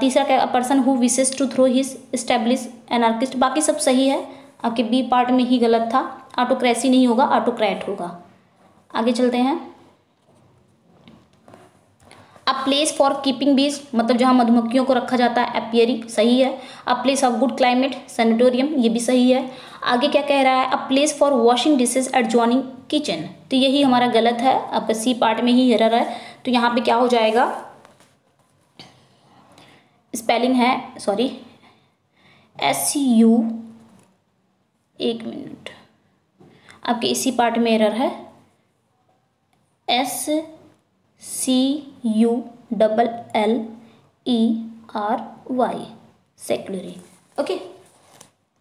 तीसरा क्या person who wishes to throw his establish anarchist बाकी सब सही है। आपके बी पार्ट में ही गलत था। ऑटोक्रेसी नहीं होगा ऑटोक्रैट होगा। आगे चलते हैं। अ प्लेस फॉर कीपिंग बीज मतलब जहाँ मधुमक्खियों को रखा जाता है एपियरी सही है। A place of good climate sanatorium ये भी सही है। आगे क्या कह रहा है? A place for washing dishes adjoining kitchen तो यही हमारा गलत है। आपका सी पार्ट में ही एरर है तो यहाँ पे क्या हो जाएगा? स्पेलिंग है सॉरी एस यू एक मिनट। आपके इसी पार्ट में एरर है। S C U double L E R Y scullery okay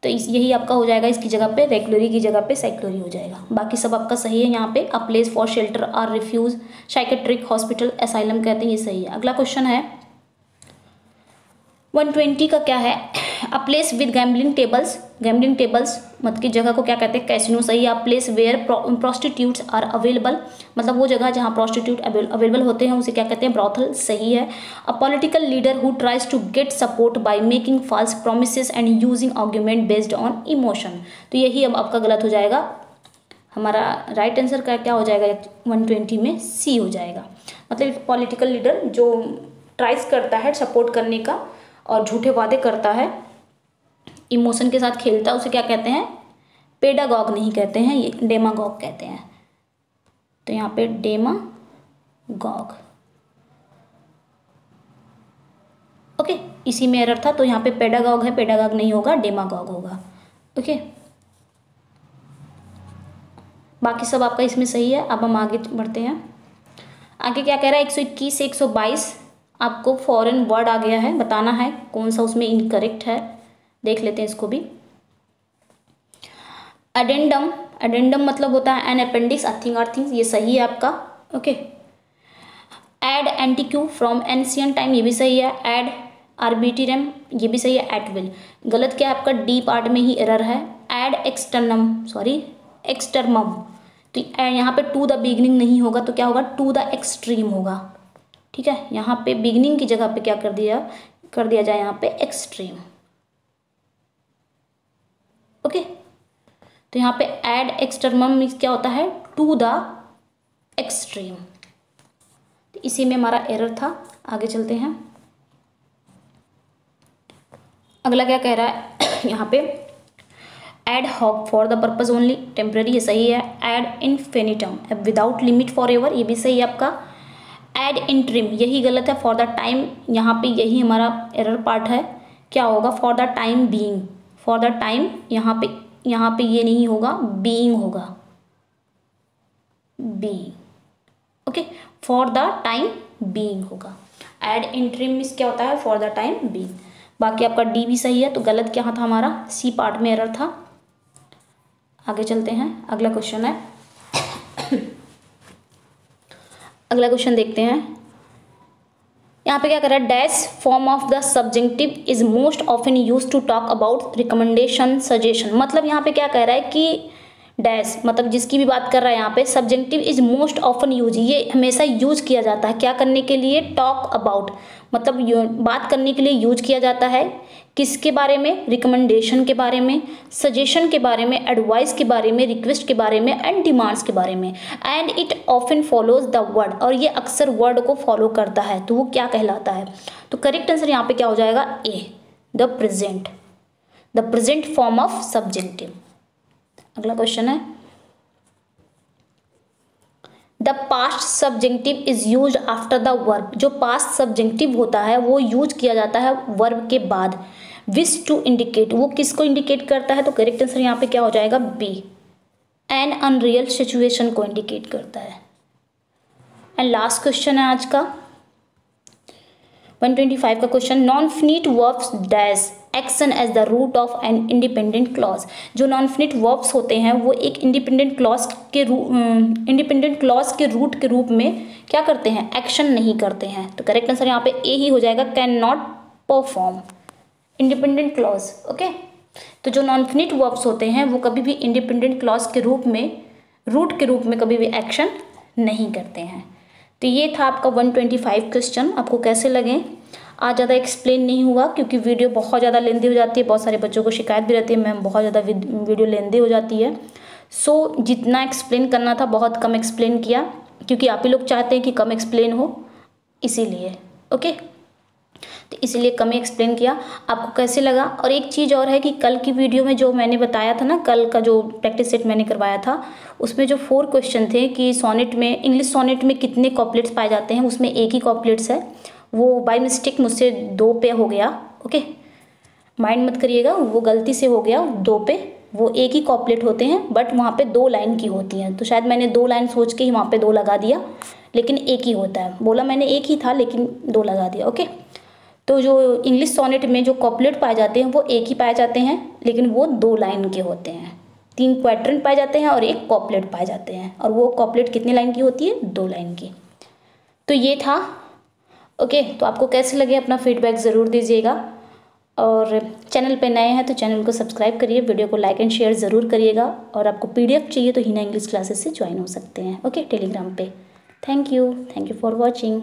तो इस, यही आपका हो जाएगा इसकी जगह पे रेगुलरी की जगह पे सेक्युलरी हो जाएगा। बाकी सब आपका सही है यहाँ पे। A place for shelter or refuge psychiatric hospital asylum कहते हैं, ये सही है। अगला क्वेश्चन है वन ट्वेंटी का क्या है? A place with gambling tables gambling tables मतलब की जगह को क्या कहते हैं? कैसिनो सही। है place where prostitutes are available मतलब वो जगह जहाँ प्रोस्टिट्यूट अवेलेबल होते हैं, उसे क्या कहते हैं? ब्रॉथल सही है। A political leader who tries to get support by making false promise and using argument based on emotion तो यही अब आपका गलत हो जाएगा। हमारा राइट आंसर का क्या हो जाएगा? वन ट्वेंटी में सी हो जाएगा। मतलब पॉलिटिकल लीडर जो ट्राइज करता है सपोर्ट करने का और झूठे वादे करता है, इमोशन के साथ खेलता है, उसे क्या कहते हैं? पेडागॉग नहीं कहते हैं, ये डेमागॉग कहते हैं। तो यहाँ पे डेमा गॉग ओके, इसी में एरर था तो यहाँ पे पेडागॉग है, पेडागॉग नहीं होगा, डेमागॉग होगा। ओके। बाकी सब आपका इसमें सही है, अब हम आगे बढ़ते हैं। आगे क्या कह रहा है? एक सौ इक्कीस से एक सौ बाईस। आपको फॉरेन वर्ड आ गया है, बताना है कौन सा उसमें इनकरेक्ट है। देख लेते हैं इसको भी। अडेंडम अडेंडम मतलब होता है एन अपेंडिक्स अर्थिंग अर्थिंग ये सही है आपका okay ad antique from ancient time ये भी सही है। एड आर्बिटिरम ये भी सही है। एट विल गलत क्या है आपका? डी पार्ट में ही एरर है। एड एक्सटर्नम सॉरी एक्सटर्मम तो यहाँ पे टू द बिगनिंग नहीं होगा तो क्या होगा? टू द एक्सट्रीम होगा। ठीक है? यहाँ पे बिगनिंग की जगह पे क्या कर दिया कर दिया जाए यहाँ पे एक्सट्रीम ओके तो यहाँ पे एड एक्सटर्मम मीन्स क्या होता है? टू द एक्सट्रीम इसी में हमारा एरर था। आगे चलते हैं। अगला क्या कह रहा है? यहाँ पे ad hoc for the purpose only temporary ये सही है। Ad infinitum without limit for ever ये भी सही है आपका। एड इंट्रिम यही गलत है फॉर द टाइम यहाँ पे यही हमारा एरर पार्ट है। क्या होगा? For the time being for the time यहाँ पे यहाँ पे ये नहीं होगा बीइंग होगा। Being okay for the time being होगा। एड इन इंट्रीम मीन्स क्या होता है? फॉर द टाइम बीइंग बाकी आपका डी भी सही है तो गलत क्या था हमारा? सी पार्ट में एरर था। आगे चलते हैं। अगला क्वेश्चन है। अगला क्वेश्चन देखते हैं। यहाँ पे क्या कर रहा है? Dash form of the subjective is most often use to talk about recommendation suggestion मतलब यहाँ पे क्या कह रहा है कि डैश मतलब जिसकी भी बात कर रहा है यहाँ पे subjective is most often use ये हमेशा यूज़ किया जाता है क्या करने के लिए? टॉक अबाउट मतलब बात करने के लिए यूज़ किया जाता है किसके बारे में? रिकमेंडेशन के बारे में सजेशन के बारे में एडवाइस के बारे में रिक्वेस्ट के बारे में एंड डिमांड्स के बारे में. And it often follows the word और ये अक्सर वर्ड को फॉलो करता है. तो वो क्या कहलाता है? तो करेक्ट आंसर यहाँ पे क्या हो जाएगा? A the present the present form of subjective अगला क्वेश्चन है। The past subjective is use after the verb जो पास्ट सब्जेक्टिव होता है, वो यूज़ किया जाता है वर्ब के बाद। विश टू इंडिकेट वो किसको इंडिकेट करता है? तो करेक्ट आंसर यहाँ पे क्या हो जाएगा? बी एन अनरियल सिचुएशन को इंडिकेट करता है। एंड लास्ट क्वेश्चन है आज का। 125 का question non finite verbs dash action as the root of an independent clause जो नॉन फिनिट वर्ब्स होते हैं, वो एक इंडिपेंडेंट क्लॉज के इंडिपेंडेंट क्लॉज के रूट के रूप में क्या करते हैं? एक्शन नहीं करते हैं। तो करेक्ट आंसर यहाँ पे ए ही हो जाएगा can not perform independent clause okay तो जो नॉन फिनिट वर्ब्स होते हैं, वो कभी भी इंडिपेंडेंट क्लॉज के रूप में रूट के रूप में कभी भी एक्शन नहीं करते हैं। तो ये था आपका 125 क्वेश्चन आपको कैसे लगे? आज ज़्यादा एक्सप्लेन नहीं हुआ क्योंकि वीडियो बहुत ज़्यादा लेंदी हो जाती है बहुत सारे बच्चों को शिकायत भी रहती है मैम बहुत ज़्यादा वीडियो लेंदी हो जाती है। सो so, जितना एक्सप्लेन करना था बहुत कम एक्सप्लेन किया क्योंकि आप ही लोग चाहते हैं कि कम एक्सप्लेन हो इसीलिए ओके तो इसीलिए कम एक्सप्लेन किया। आपको कैसे लगा? और एक चीज़ और है कि कल की वीडियो में जो मैंने बताया था ना कल का जो प्रैक्टिस सेट मैंने करवाया था उसमें जो फोर क्वेश्चन थे कि सोनेट में इंग्लिश सोनेट में कितने कॉपलेट्स पाए जाते हैं उसमें एक ही कॉपलेट्स है। वो बाई मिस्टेक मुझसे दो पे हो गया ओके माइंड मत करिएगा, वो गलती से हो गया दो पे, वो एक ही कॉपलेट होते हैं बट वहाँ पे दो लाइन की होती हैं। तो शायद मैंने दो लाइन सोच के ही वहाँ पे दो लगा दिया, लेकिन एक ही होता है। बोला मैंने एक ही था, लेकिन दो लगा दिया ओके तो जो इंग्लिश सोनेट में जो कॉपलेट पाए जाते हैं, वो एक ही पाए जाते हैं, लेकिन वो दो लाइन के होते हैं। तीन क्वाड्रेंट पाए जाते हैं और एक कॉपलेट पाए जाते हैं, और वो कॉपलेट कितनी लाइन की होती है? दो लाइन की। तो ये था ओके तो आपको कैसे लगे अपना फीडबैक ज़रूर दीजिएगा। और चैनल पे नए हैं तो चैनल को सब्सक्राइब करिए वीडियो को लाइक एंड शेयर ज़रूर करिएगा। और आपको पीडीएफ चाहिए तो हिना इंग्लिश क्लासेस से ज्वाइन हो सकते हैं। ओके टेलीग्राम पे। Thank you thank you for watching